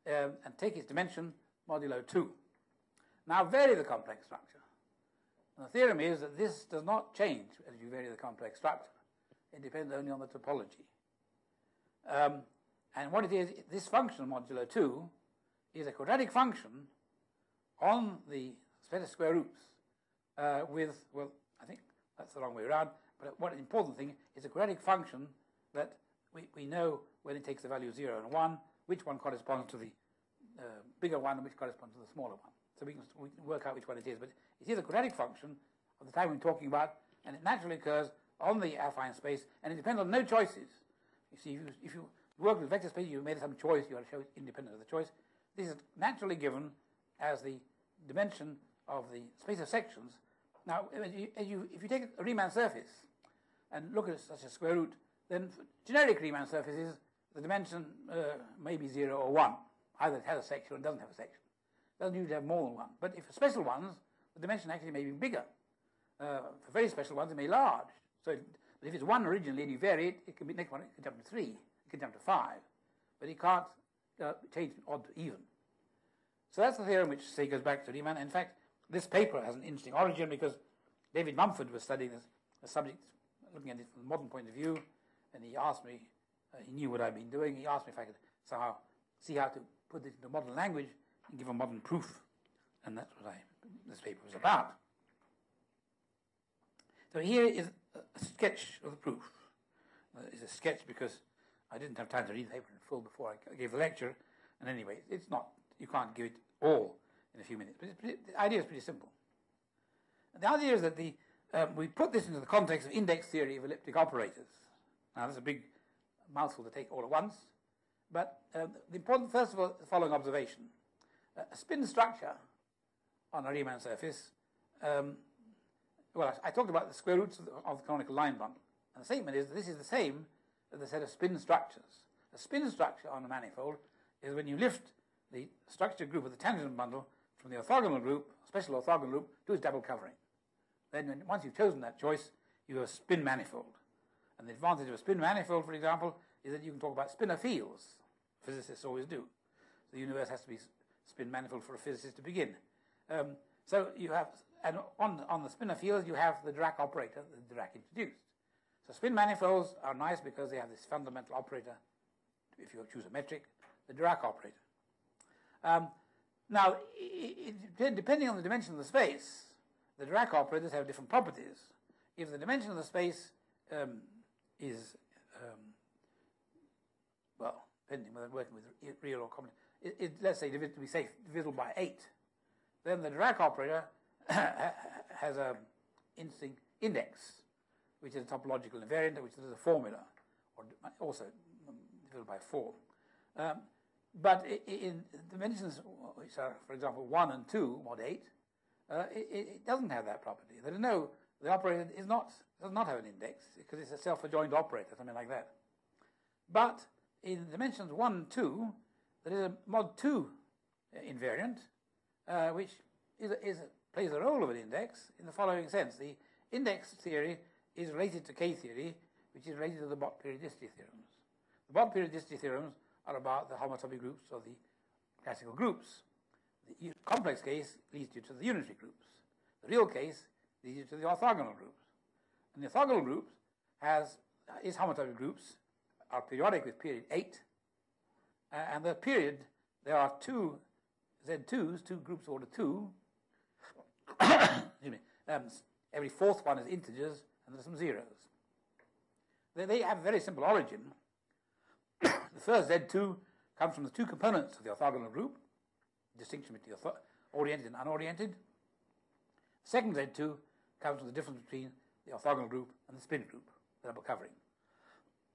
um, and take its dimension modulo 2. Now vary the complex structure. And the theorem is that this does not change as you vary the complex structure. It depends only on the topology. Um, and what it is, this function, modulo 2, is a quadratic function on the set of square roots uh, with, well, I think that's the wrong way around, but what an important thing is a quadratic function that we, we know when it takes the value 0 and 1, which one corresponds to the uh, bigger one and which corresponds to the smaller one. So we can, we can work out which one it is. But it is a quadratic function of the type we're talking about, and it naturally occurs on the affine space, and it depends on no choices. You see, if you, if you work with vector space, you've made some choice, you have to show it independent of the choice. This is naturally given as the dimension of the space of sections. Now, you, you, if you take a Riemann surface and look at such a square root, then generic Riemann surfaces, the dimension uh, may be 0 or 1. Either it has a section or it doesn't have a section. It doesn't usually have more than one. But if special ones, the dimension actually may be bigger. Uh, for very special ones, it may be large. So it, if it's 1 originally and you vary it, it can be next one, it can jump to 3, it can jump to 5. But it can't uh, change odd to even. So that's the theorem which, say, goes back to Riemann. In fact, this paper has an interesting origin because David Mumford was studying this, the subject, looking at it from a modern point of view, and he asked me, uh, he knew what I'd been doing, he asked me if I could somehow see how to put it into modern language and give a modern proof. And that's what I, this paper was about. So here is a sketch of the proof. Uh, it's a sketch because I didn't have time to read the paper in full before I gave the lecture. And anyway, it's not, you can't give it all in a few minutes. But pretty, the idea is pretty simple. And the idea is that the, um, we put this into the context of index theory of elliptic operators. Now, that's a big mouthful to take all at once. But uh, the important, first of all, the following observation. Uh, a spin structure on a Riemann surface, um, well, I, I, talked about the square roots of the, of the, canonical line bundle. And the statement is that this is the same as the set of spin structures. A spin structure on a manifold is when you lift the structure group of the tangent bundle from the orthogonal group, special orthogonal group, to its double covering. Then once you've chosen that choice, you have a spin manifold. And the advantage of a spin manifold, for example, is that you can talk about spinor fields. Physicists always do. The universe has to be spin manifold for a physicist to begin. Um, so you have, and on, on the spinor fields, you have the Dirac operator that Dirac introduced. So spin manifolds are nice because they have this fundamental operator, if you choose a metric, the Dirac operator. Um, now, depending on the dimension of the space, the Dirac operators have different properties. If the dimension of the space um, is, um, well, depending whether working with real or complex, it, it, let's say, to be safe, divisible by 8, then the Dirac operator has an interesting index, which is a topological invariant, which is a formula, or also divisible by 4. Um, but in dimensions which are, for example, 1 and 2, mod 8, uh, it, it, doesn't have that property. There is no, the operator is not, does not have an index because it's a self-adjoint operator, something like that. But in dimensions 1 and 2, there is a mod 2 invariant, uh, which is, is, plays the role of an index in the following sense. The index theory is related to K theory, which is related to the Bott periodicity theorems. The Bott periodicity theorems are about the homotopy groups of the classical groups. The complex case leads you to the unitary groups. The real case leads you to the orthogonal groups. And the orthogonal groups has its homotopy groups are periodic with period 8, Uh, and the period, there are two Z2s, two groups order 2. Excuse me. Um, every fourth one is integers, and there's some zeros. They, they have a very simple origin. The first Z2 comes from the two components of the orthogonal group, distinction between oriented and unoriented. The second Z2 comes from the difference between the orthogonal group and the spin group that I'm covering.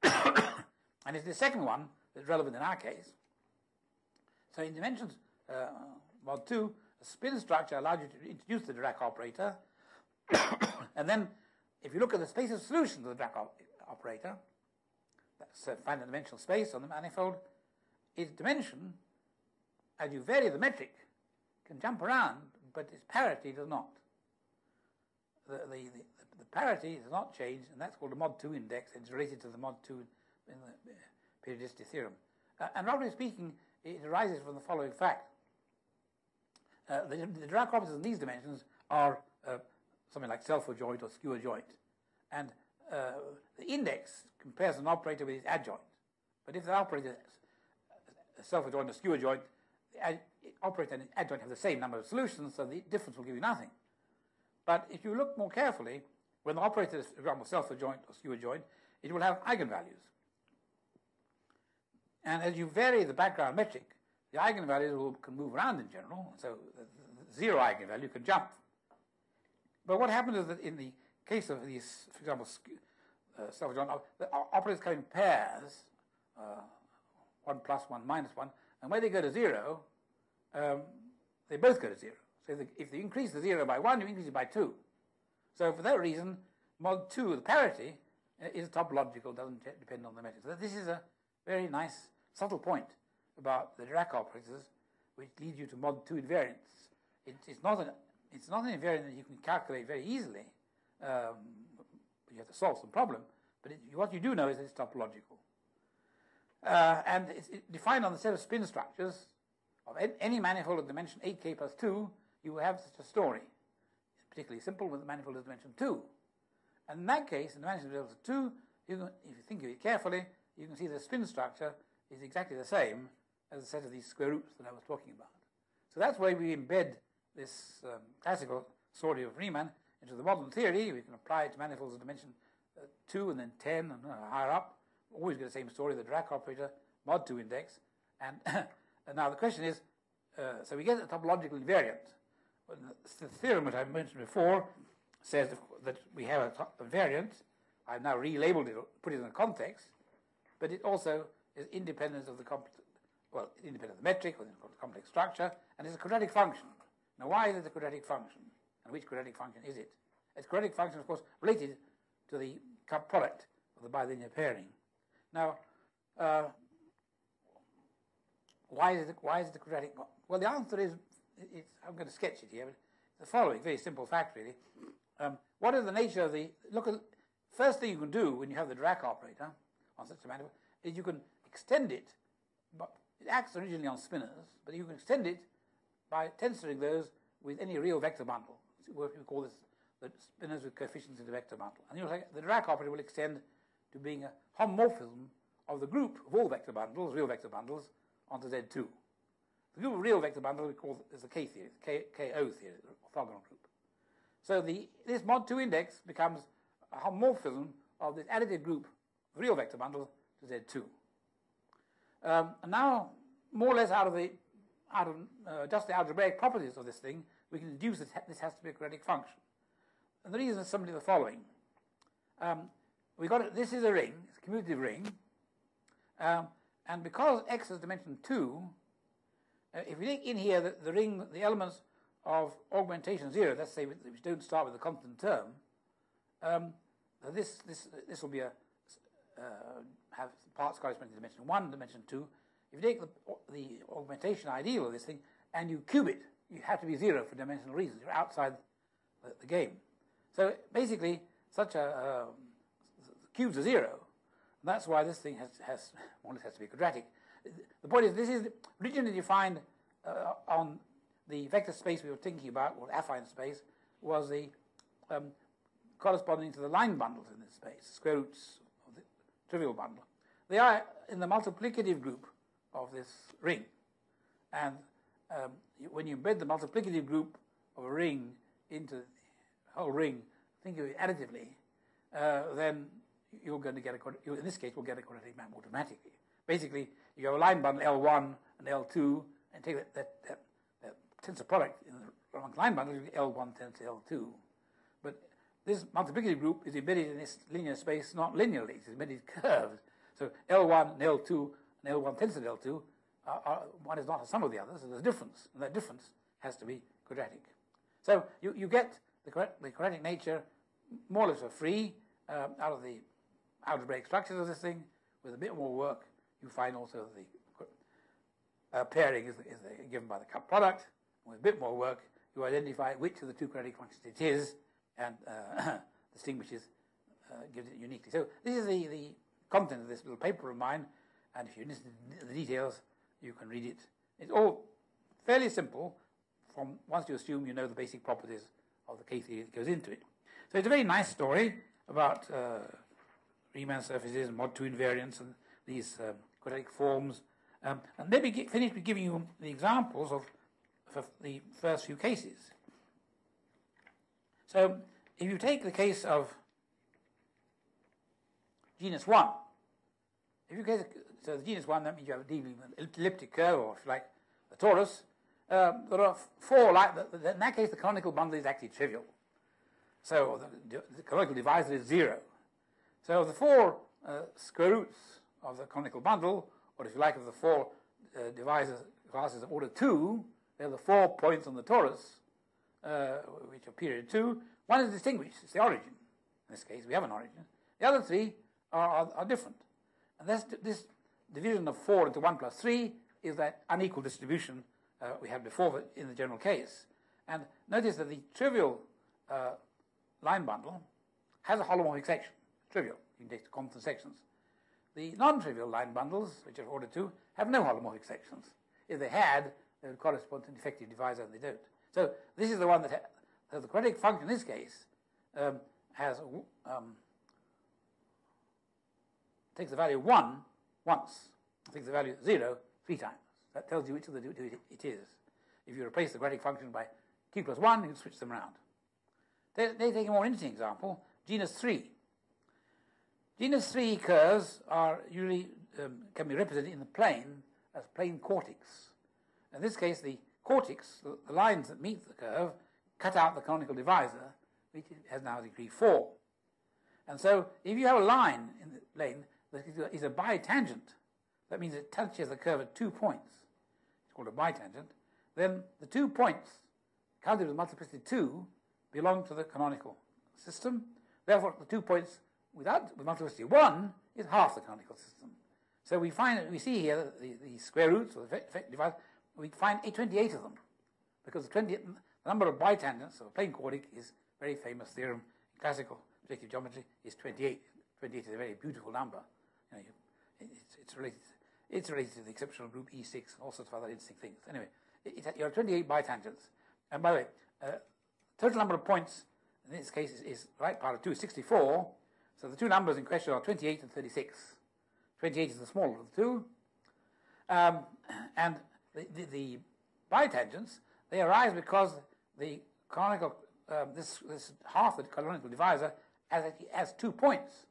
and it's the second one that's relevant in our case. So in dimensions uh, mod 2, a spin structure allows you to introduce the Dirac operator. and then if you look at the space of solutions of the Dirac op- operator, that's a finite dimensional space on the manifold, its dimension, as you vary the metric, can jump around, but its parity does not. The, the, the, the parity does not change, and that's called a mod 2 index. It's related to the mod 2 in the periodicity theorem. Uh, and roughly speaking, it arises from the following fact. Uh, the, the Dirac operators in these dimensions are uh, something like self-adjoint or skew-adjoint. And uh, the index compares an operator with its adjoint. But if the operator is self-adjoint or skew-adjoint, the operator and adjoint have the same number of solutions, so the difference will give you nothing. But if you look more carefully, when the operator is, for self-adjoint or skew-adjoint, it will have eigenvalues. And as you vary the background metric, the eigenvalues will, can move around in general, so the zero eigenvalue can jump. But what happens is that in the case of these, for example, uh, self-adjoint, the operators come in pairs, uh, 1 plus 1 minus 1, and when they go to 0, um, they both go to 0. So if, if you increase the 0 by 1, you increase it by 2. So for that reason, mod 2, the parity, uh, is topological, doesn't depend on the metric. So this is a very nice, subtle point about the Dirac operators, which lead you to mod 2 invariance. It, it's, not an, it's not an invariant that you can calculate very easily. Um, you have to solve some problem, but it, what you do know is that it's topological. Uh, and it's defined on the set of spin structures of any manifold of dimension 8k plus 2, you have such a story. It's particularly simple with the manifold of dimension 2. And in that case, in the manifold of dimension 2, you can, if you think of it carefully, you can see the spin structure is exactly the same as the set of these square roots that I was talking about. So that's why we embed this um, classical story of Riemann into the modern theory. We can apply it to manifolds of dimension uh, 2 and then 10 and uh, higher up. Always get the same story, the Dirac operator, mod 2 index. And, and now the question is, uh, so we get a topological invariant. The theorem that I mentioned before says that we have a, a variant. I've now relabeled it, put it in a context, but it also is independent of the well, independent of the metric or the complex structure, and it's a quadratic function. Now, why is it a quadratic function? And which quadratic function is it? It's quadratic function, of course, related to the product of the bilinear pairing. Now, uh, why is it why is it a quadratic? Well, the answer is I'm going to sketch it here. But the following very simple fact, really. Um, what is the nature of the look? At, first thing you can do when you have the Dirac operator on such a manifold is you can extend it, but it acts originally on spinors, but you can extend it by tensoring those with any real vector bundle. What we call this the spinors with coefficients in the vector bundle. And you'll say the Dirac operator will extend to being a homomorphism of the group of all vector bundles, real vector bundles, onto Z2. The group of real vector bundles we call is the K theory, K, KO theory, the orthogonal group. So the, this mod 2 index becomes a homomorphism of this additive group of real vector bundles to Z2. Um, and now, more or less out of the out of uh, just the algebraic properties of this thing, we can deduce that this has to be a quadratic function. And the reason is simply the following. Um, we got it, this is a ring, it's a commutative ring, um, and because x is dimension 2, uh, if we take in here the, the, ring, the elements of augmentation 0, let's say which don't start with a constant term, um, this, this, this will be a, uh, have parts corresponding to dimension 1, dimension 2. If you take the, the augmentation ideal of this thing and you cube it, you have to be 0 for dimensional reasons. You're outside the, the game. So basically, such a uh, cubes are 0. And that's why this thing has, has, more has to be quadratic. The point is, this is originally defined uh, on the vector space we were thinking about, or affine space, was the um, corresponding to the line bundles in this space, square roots of the trivial bundle. They are in the multiplicative group of this ring. And um, when you embed the multiplicative group of a ring into the whole ring, think of it additively, uh, then you're going to get a, in this case, we'll get a quadratic map automatically. Basically, you have a line bundle L1 and L2, and take that, that, that, that tensor product in the line bundle, L1 tensor L2. But this multiplicative group is embedded in this linear space not linearly, it's embedded curved. So L1 and L2 and L1 tensor L2, are, are, one is not a sum of the others, there's a difference, and that difference has to be quadratic. So you, you get the, the quadratic nature more or less for free um, out of the algebraic structures of this thing. With a bit more work, you find also the uh, pairing is, is given by the cup product. With a bit more work, you identify which of the two quadratic functions it is and uh, distinguishes, uh, gives it uniquely. So this is the, the content of this little paper of mine, and if you listen to the details, you can read it. It's all fairly simple from once you assume you know the basic properties of the K-theory that goes into it. So it's a very nice story about uh, Riemann surfaces mod 2 invariants and these um, quadratic forms. Um, and let me get, finish with giving you the examples of, of the first few cases. So if you take the case of genus 1, if you get, so the genus 1, that means you have a elliptic curve, or if you like, the torus. Um, there are four, like, in that case, the canonical bundle is actually trivial. So the, the canonical divisor is zero. So the four uh, square roots of the canonical bundle, or if you like, of the four uh, divisor classes of order 2, they're the four points on the torus, uh, which are period 2. One is distinguished, it's the origin. In this case, we have an origin. The other three are, are, are different. And this, this division of 4 into 1 plus 3 is that unequal distribution uh, we had before in the general case. And notice that the trivial uh, line bundle has a holomorphic section. Trivial. You can take the constant sections. The non-trivial line bundles, which are ordered to, have no holomorphic sections. If they had, they would correspond to an effective divisor, and they don't. So this is the one that ha- so the quadratic function in this case um, has um, takes the value one once, I think the value is zero three times. That tells you which of the two it is. If you replace the quadratic function by q plus one, you can switch them around. They, they take a more interesting example, genus 3. Genus 3 curves are usually um, can be represented in the plane as plane quartics. In this case, the quartics, the, the, lines that meet the curve, cut out the canonical divisor, which has now degree 4. And so, if you have a line in the plane that is a bitangent, that means it touches the curve at two points, it's called a bitangent, then the two points counted with multiplicity 2 belong to the canonical system. Therefore, the two points without with multiplicity 1 is half the canonical system. So we find we see here the, the square roots or the effective divisor, we find 28 of them because the, 20, the number of bitangents of a plane quartic is very famous theorem in classical projective geometry is 28. 28 is a very beautiful number. You know, you, it's, it's, related. It's related to the exceptional group E6, all sorts of other interesting things. Anyway, it, it, you have 28 bitangents. And by the way, uh, Total number of points in this case is, is right part of 2 64. So the two numbers in question are 28 and 36. 28 is the smaller of the two. Um, and the, the, the, bitangents, they arise because the canonical, um, this, this half the canonical divisor has, has two points.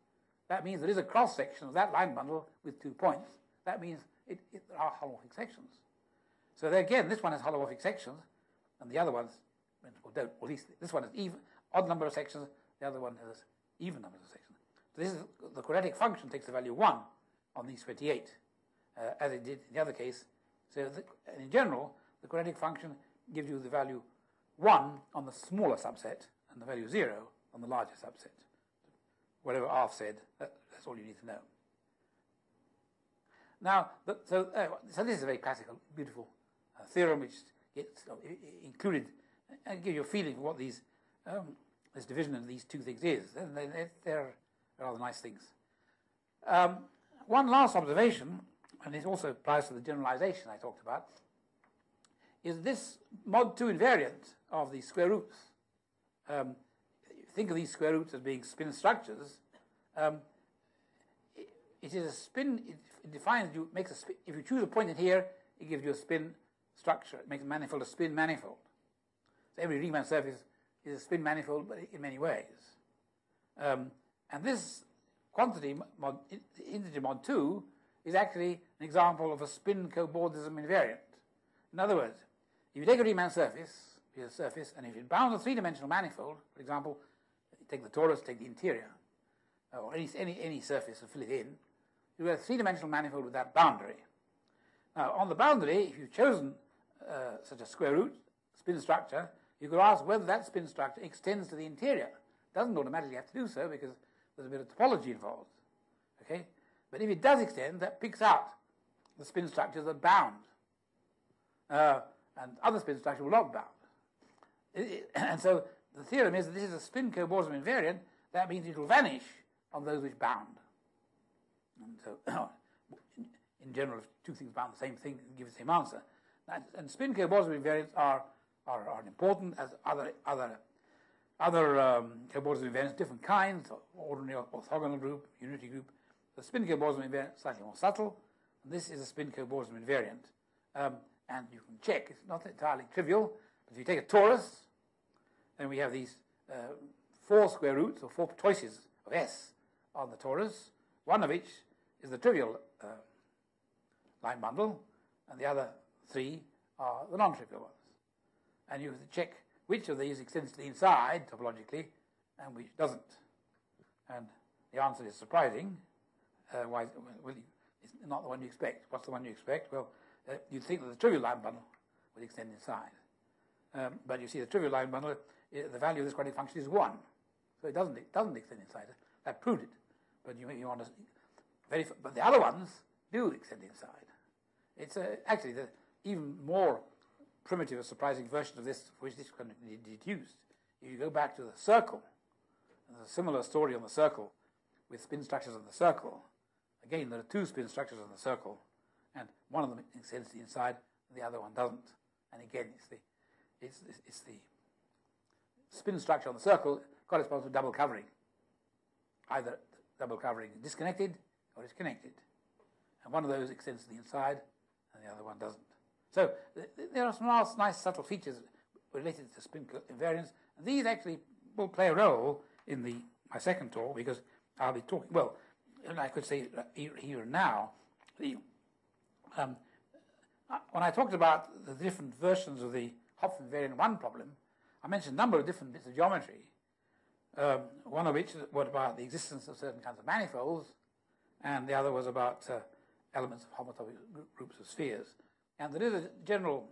That means there is a cross section of that line bundle with two points. That means it, it, there are holomorphic sections. So there again, this one has holomorphic sections, and the other ones or don't, or at least this one has even odd number of sections, the other one has even number of sections. So this is the quadratic function takes the value one on these 28, uh, as it did in the other case. So the, in general, the quadratic function gives you the value one on the smaller subset and the value zero on the larger subset. Whatever Arf said, that, that's all you need to know. Now, so, uh, so this is a very classical, beautiful uh, theorem which gets uh, included and gives you a feeling of what these um, this division of these two things is. And they, they're rather nice things. Um, one last observation, and this also applies to the generalization I talked about, is this mod 2 invariant of the square roots. Um, think of these square roots as being spin structures. Um, it, it is a spin, it defines you makes a spin, if you choose a point in here, it gives you a spin structure. It makes a manifold a spin manifold. So every Riemann surface is a spin manifold, but in many ways. Um, and this quantity, mod, integer mod 2, is actually an example of a spin cobordism invariant. In other words, if you take a Riemann surface, a surface, and if it bounds a three-dimensional manifold, for example, take the torus, take the interior, or any, any, any surface and fill it in, you have a three-dimensional manifold with that boundary. Now, on the boundary, if you've chosen uh, such a square root spin structure, you could ask whether that spin structure extends to the interior. It doesn't automatically have to do so because there's a bit of topology involved. Okay? But if it does extend, that picks out the spin structures that bound. Uh, and other spin structures will not bound. It, it, and so the theorem is that this is a spin cobordism invariant. That means it will vanish on those which bound. And so, in general, if two things bound the same thing, give the same answer. And spin cobordism invariants are, are, are important as other other other um, cobordism invariants, different kinds, ordinary orthogonal group, unitary group. The spin cobordism invariant is slightly more subtle. And this is a spin cobordism invariant. Um, and you can check, it's not entirely trivial, but if you take a torus, then we have these uh, four square roots, or four choices of S on the torus, one of which is the trivial uh, line bundle, and the other three are the non-trivial ones. And you have to check which of these extends to the inside topologically and which doesn't. And the answer is surprising. Uh, why, well, it's not the one you expect. What's the one you expect? Well, uh, you'd think that the trivial line bundle would extend inside. Um, but you see the trivial line bundle, the value of this quadratic function is 1. So it doesn't, it doesn't extend inside. That proved it. But you, you want to, very, but the other ones do extend inside. It's uh, actually the even more primitive or surprising version of this which this can be deduced. If you go back to the circle, there's a similar story on the circle with spin structures on the circle. Again, there are two spin structures on the circle, and one of them extends inside, and the other one doesn't. And again, it's the it's, it's the spin structure on the circle corresponds to double covering. Either double covering disconnected or it's connected. And one of those extends to the inside, and the other one doesn't. So th- there are some nice, nice subtle features related to spin invariance, and these actually will play a role in the my second talk because I'll be talking. Well, and I could say here, here and now, the um, uh, when I talked about the different versions of the Hopf invariant one problem, I mentioned a number of different bits of geometry. Um, one of which was about the existence of certain kinds of manifolds, and the other was about uh, elements of homotopy groups of spheres. And there is a general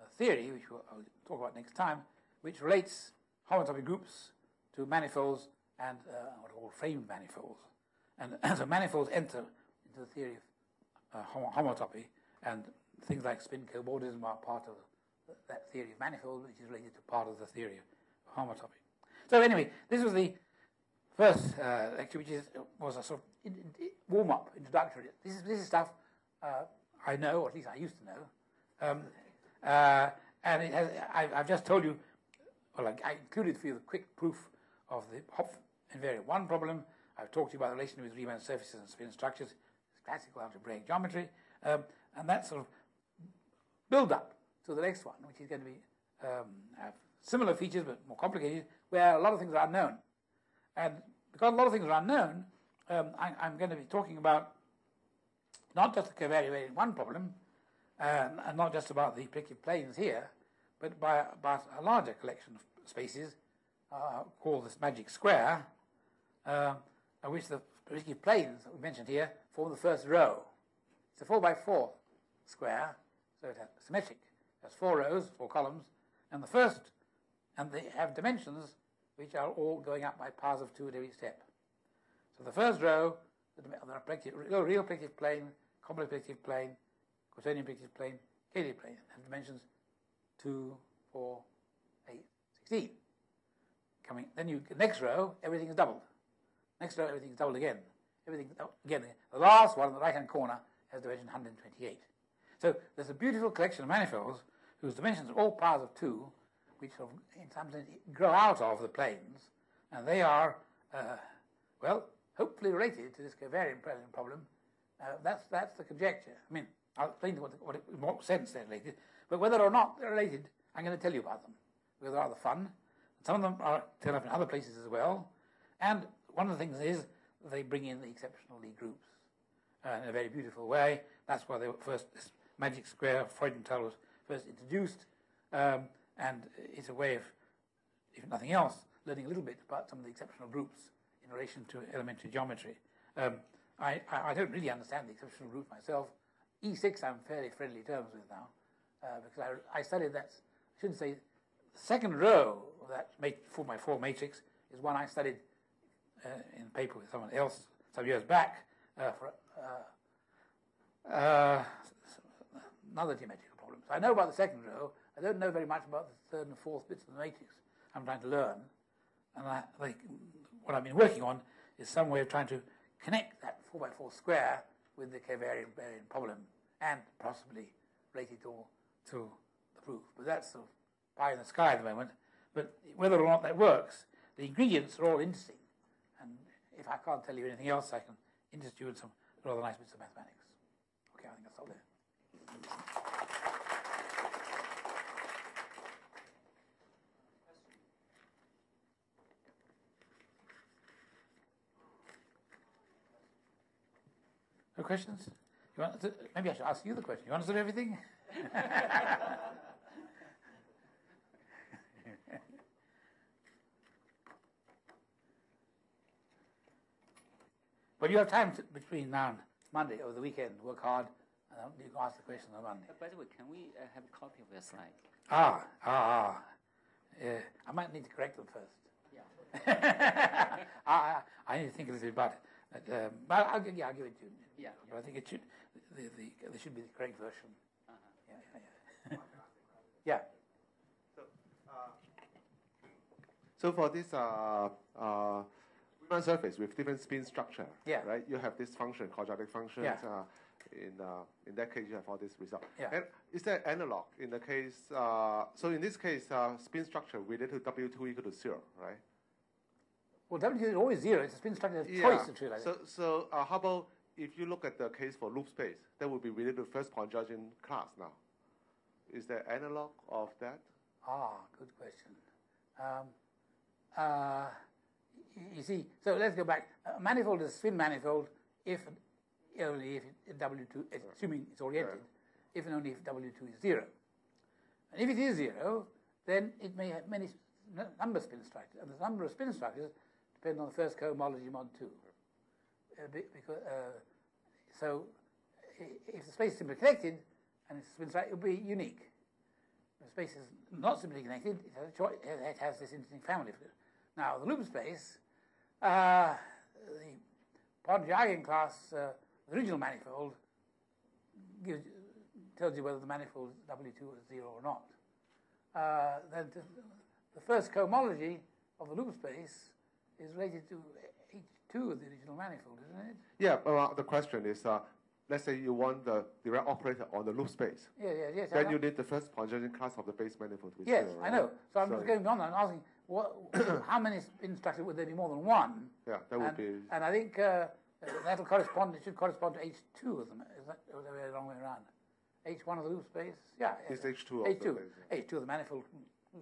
uh, theory, which we'll, I'll talk about next time, which relates homotopy groups to manifolds and uh, what are called framed manifolds. And, and so manifolds enter into the theory of uh, homotopy, and things like spin cobordism are part of that theory of manifold, which is related to part of the theory of homotopy. So anyway, this was the first uh, lecture, which is, was a sort of warm-up, introductory. This is, this is stuff uh, I know, or at least I used to know. Um, uh, and it has, I, have just told you, well, I, I, included for you the quick proof of the Hopf invariant one problem. I've talked to you about the relation with Riemann surfaces and spin structures, classical algebraic geometry, um, and that sort of build up to the next one, which is going to be um, have similar features but more complicated, where a lot of things are unknown. And because a lot of things are unknown, um, I, am going to be talking about not just the Hopf invariant one problem, um, and not just about the projective planes here, but by, about a larger collection of spaces uh, called this magic square, uh, which the projective planes that we mentioned here form the first row. It's a 4 by 4 square, so it's symmetric. There's four rows, four columns, and the first, and they have dimensions which are all going up by powers of two at every step. So the first row, the, the real, projective plane, complex projective plane, quaternion projective plane, Cayley plane, have dimensions 2, 4, 8, 16. Coming, then you next row, everything is doubled. Next row, everything is doubled again. Everything oh, again. The last one in the right-hand corner has dimension 128. So there's a beautiful collection of manifolds whose dimensions are all powers of two, which sort of, in some sense grow out of the planes, and they are, uh, well, hopefully related to this Hopf invariant problem Uh, that's, that's the conjecture. I mean, I'll explain what, what it, in what sense they're related, but whether or not they're related, I'm going to tell you about them. Because they're rather fun. Some of them are turn up in other places as well. And one of the things is they bring in the exceptional Lie groups uh, in a very beautiful way. That's why they were first, magic square Freudenthal was first introduced. Um, and it's a way of, if nothing else, learning a little bit about some of the exceptional groups in relation to elementary geometry. Um, I, I, don't really understand the exceptional group myself. E6 I'm fairly friendly terms with now, uh, because I, I studied that, I shouldn't say, the second row of that 4 by 4 matrix is one I studied uh, in a paper with someone else some years back uh, for uh, uh, another geometrical problem. So I know about the second row. I don't know very much about the third and fourth bits of the matrix. I'm trying to learn. And I, like, what I've been working on is some way of trying to connect that 4 by 4 square with the Hopf invariant problem and possibly relate it all to the proof. But that's sort of pie in the sky at the moment. But whether or not that works, the ingredients are all interesting. And if I can't tell you anything else, I can interest you in some rather nice bits of mathematics. Okay, I think that's all there. No questions? You want to, maybe I should ask you the question. You understood everything? but you have time to, between now and Monday over the weekend. Work hard, and you can ask the question on Monday. Uh, by the way, can we uh, have a copy of your slide? Ah, ah, ah. Uh, I might need to correct them first. Yeah. I, I, need to think a little bit about it. But, um, but I'll, yeah, I'll give it to you. Yeah. But I think it should, the, the, there should be the correct version. Uh-huh. Yeah, yeah, yeah. yeah. So, uh, so for this uh, uh, Riemann surface with different spin structure, Yeah. right? You have this function, quadratic function. Yeah. Uh, in uh, in that case, you have all this result. Yeah. And is there analog in the case? Uh, so in this case, uh, spin structure related to W two equal to zero, right? Well, w two is always zero. It's a spin structure Yeah. twice, actually. Like So so uh, how about if you look at the case for loop space, that would be related to first conjugation class now. Is there analog of that? Ah, good question. Um, uh, you see, so let's go back. A manifold is a spin manifold if only if W2, assuming it's oriented, if and only if W2 is zero. And if it is zero, then it may have many number of spin structures, and the number of spin structures depend on the first cohomology mod 2. Uh, because, uh, so if the space is simply connected and it's spin structure, it will be unique. If the space is not simply connected, it has, a choi- it has this interesting family. Now, the loop space, uh, the Pontryagin class uh, the original manifold, gives, tells you whether the manifold W2 is zero or not. Uh, then the first cohomology of the loop space is related to H2 of the original manifold, isn't it? Yeah, well, the question is, uh, let's say you want the Dirac operator on the loop space. Yeah, yeah, yes. Then you need the first conjugation class of the base manifold. With Yes, zero, I know. right? So I'm just going on. I'm asking, what, how many spin structures would there be more than one? Yeah, that would and, be. and I think uh, that'll correspond. It should correspond to H2 of them. Is that or the wrong way around? H1 of the loop space. Yeah. It's yeah. H2 of the H2. base, yeah. H2 of the manifold.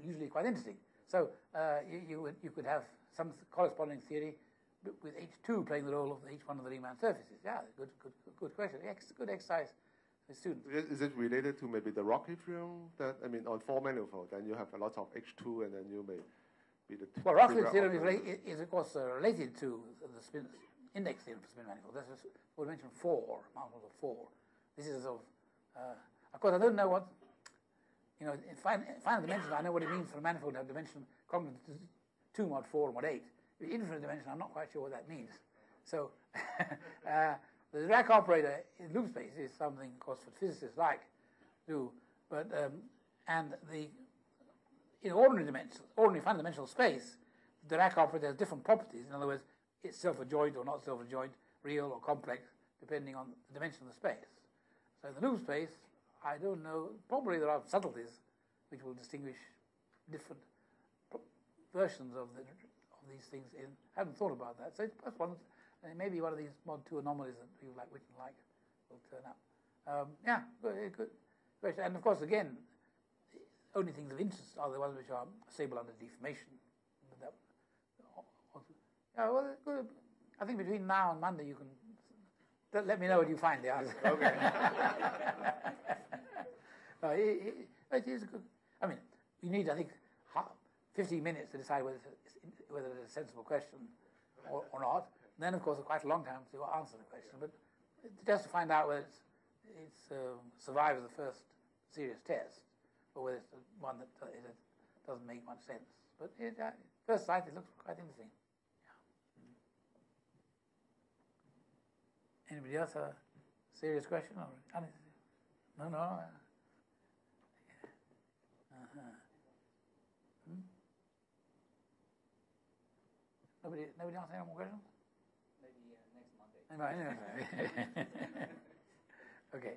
Usually quite interesting. So uh, you, you would you could have some corresponding theory with H2 playing the role of the H1 of the Riemann surfaces. Yeah, good, good, good question. Ex- good exercise for students. Is it related to maybe the Rokhlin theorem? That I mean, on four manifold, then you have a lot of H2, and then you may be the. Well, direct theorem is, is of course uh, related to the spin index theorem for spin manifold. That's just, we mentioned four, multiples of four. This is of, uh, of course, I don't know what, you know, in final, dimension, I know what it means for a manifold to have dimension congruent to two mod four and mod eight. The infinite dimension, I'm not quite sure what that means. So, uh, the Dirac operator in loop space is something, of course, what physicists like do, but um, and the in ordinary dimension, ordinary finite dimensional space, the Dirac operator has different properties. In other words, it's self-adjoint or not self-adjoint, real or complex, depending on the dimension of the space. So in the new space, I don't know. Probably there are subtleties which will distinguish different versions of the of these things. In I haven't thought about that. So that's one. and it may be one of these mod two anomalies that people like Witten like will turn up. Um, yeah, good, good question. And of course, again, only things of interest are the ones which are stable under deformation. Yeah, well, good. I think between now and Monday you can let me know what you find the answer. Okay. uh, it, it, it is good. I mean, you need, I think, 15 minutes to decide whether it's, whether it's a sensible question or, or not. And then, of course, a quite a long time to answer the question. But just to find out whether it's, it's uh, survives the first serious test or whether it's one that uh, doesn't make much sense. But it, uh, first sight, it looks quite interesting. Anybody else have a serious question? Or, no, no. Uh-huh. Hmm? Nobody, nobody else have any more questions? Maybe uh, next Monday. okay.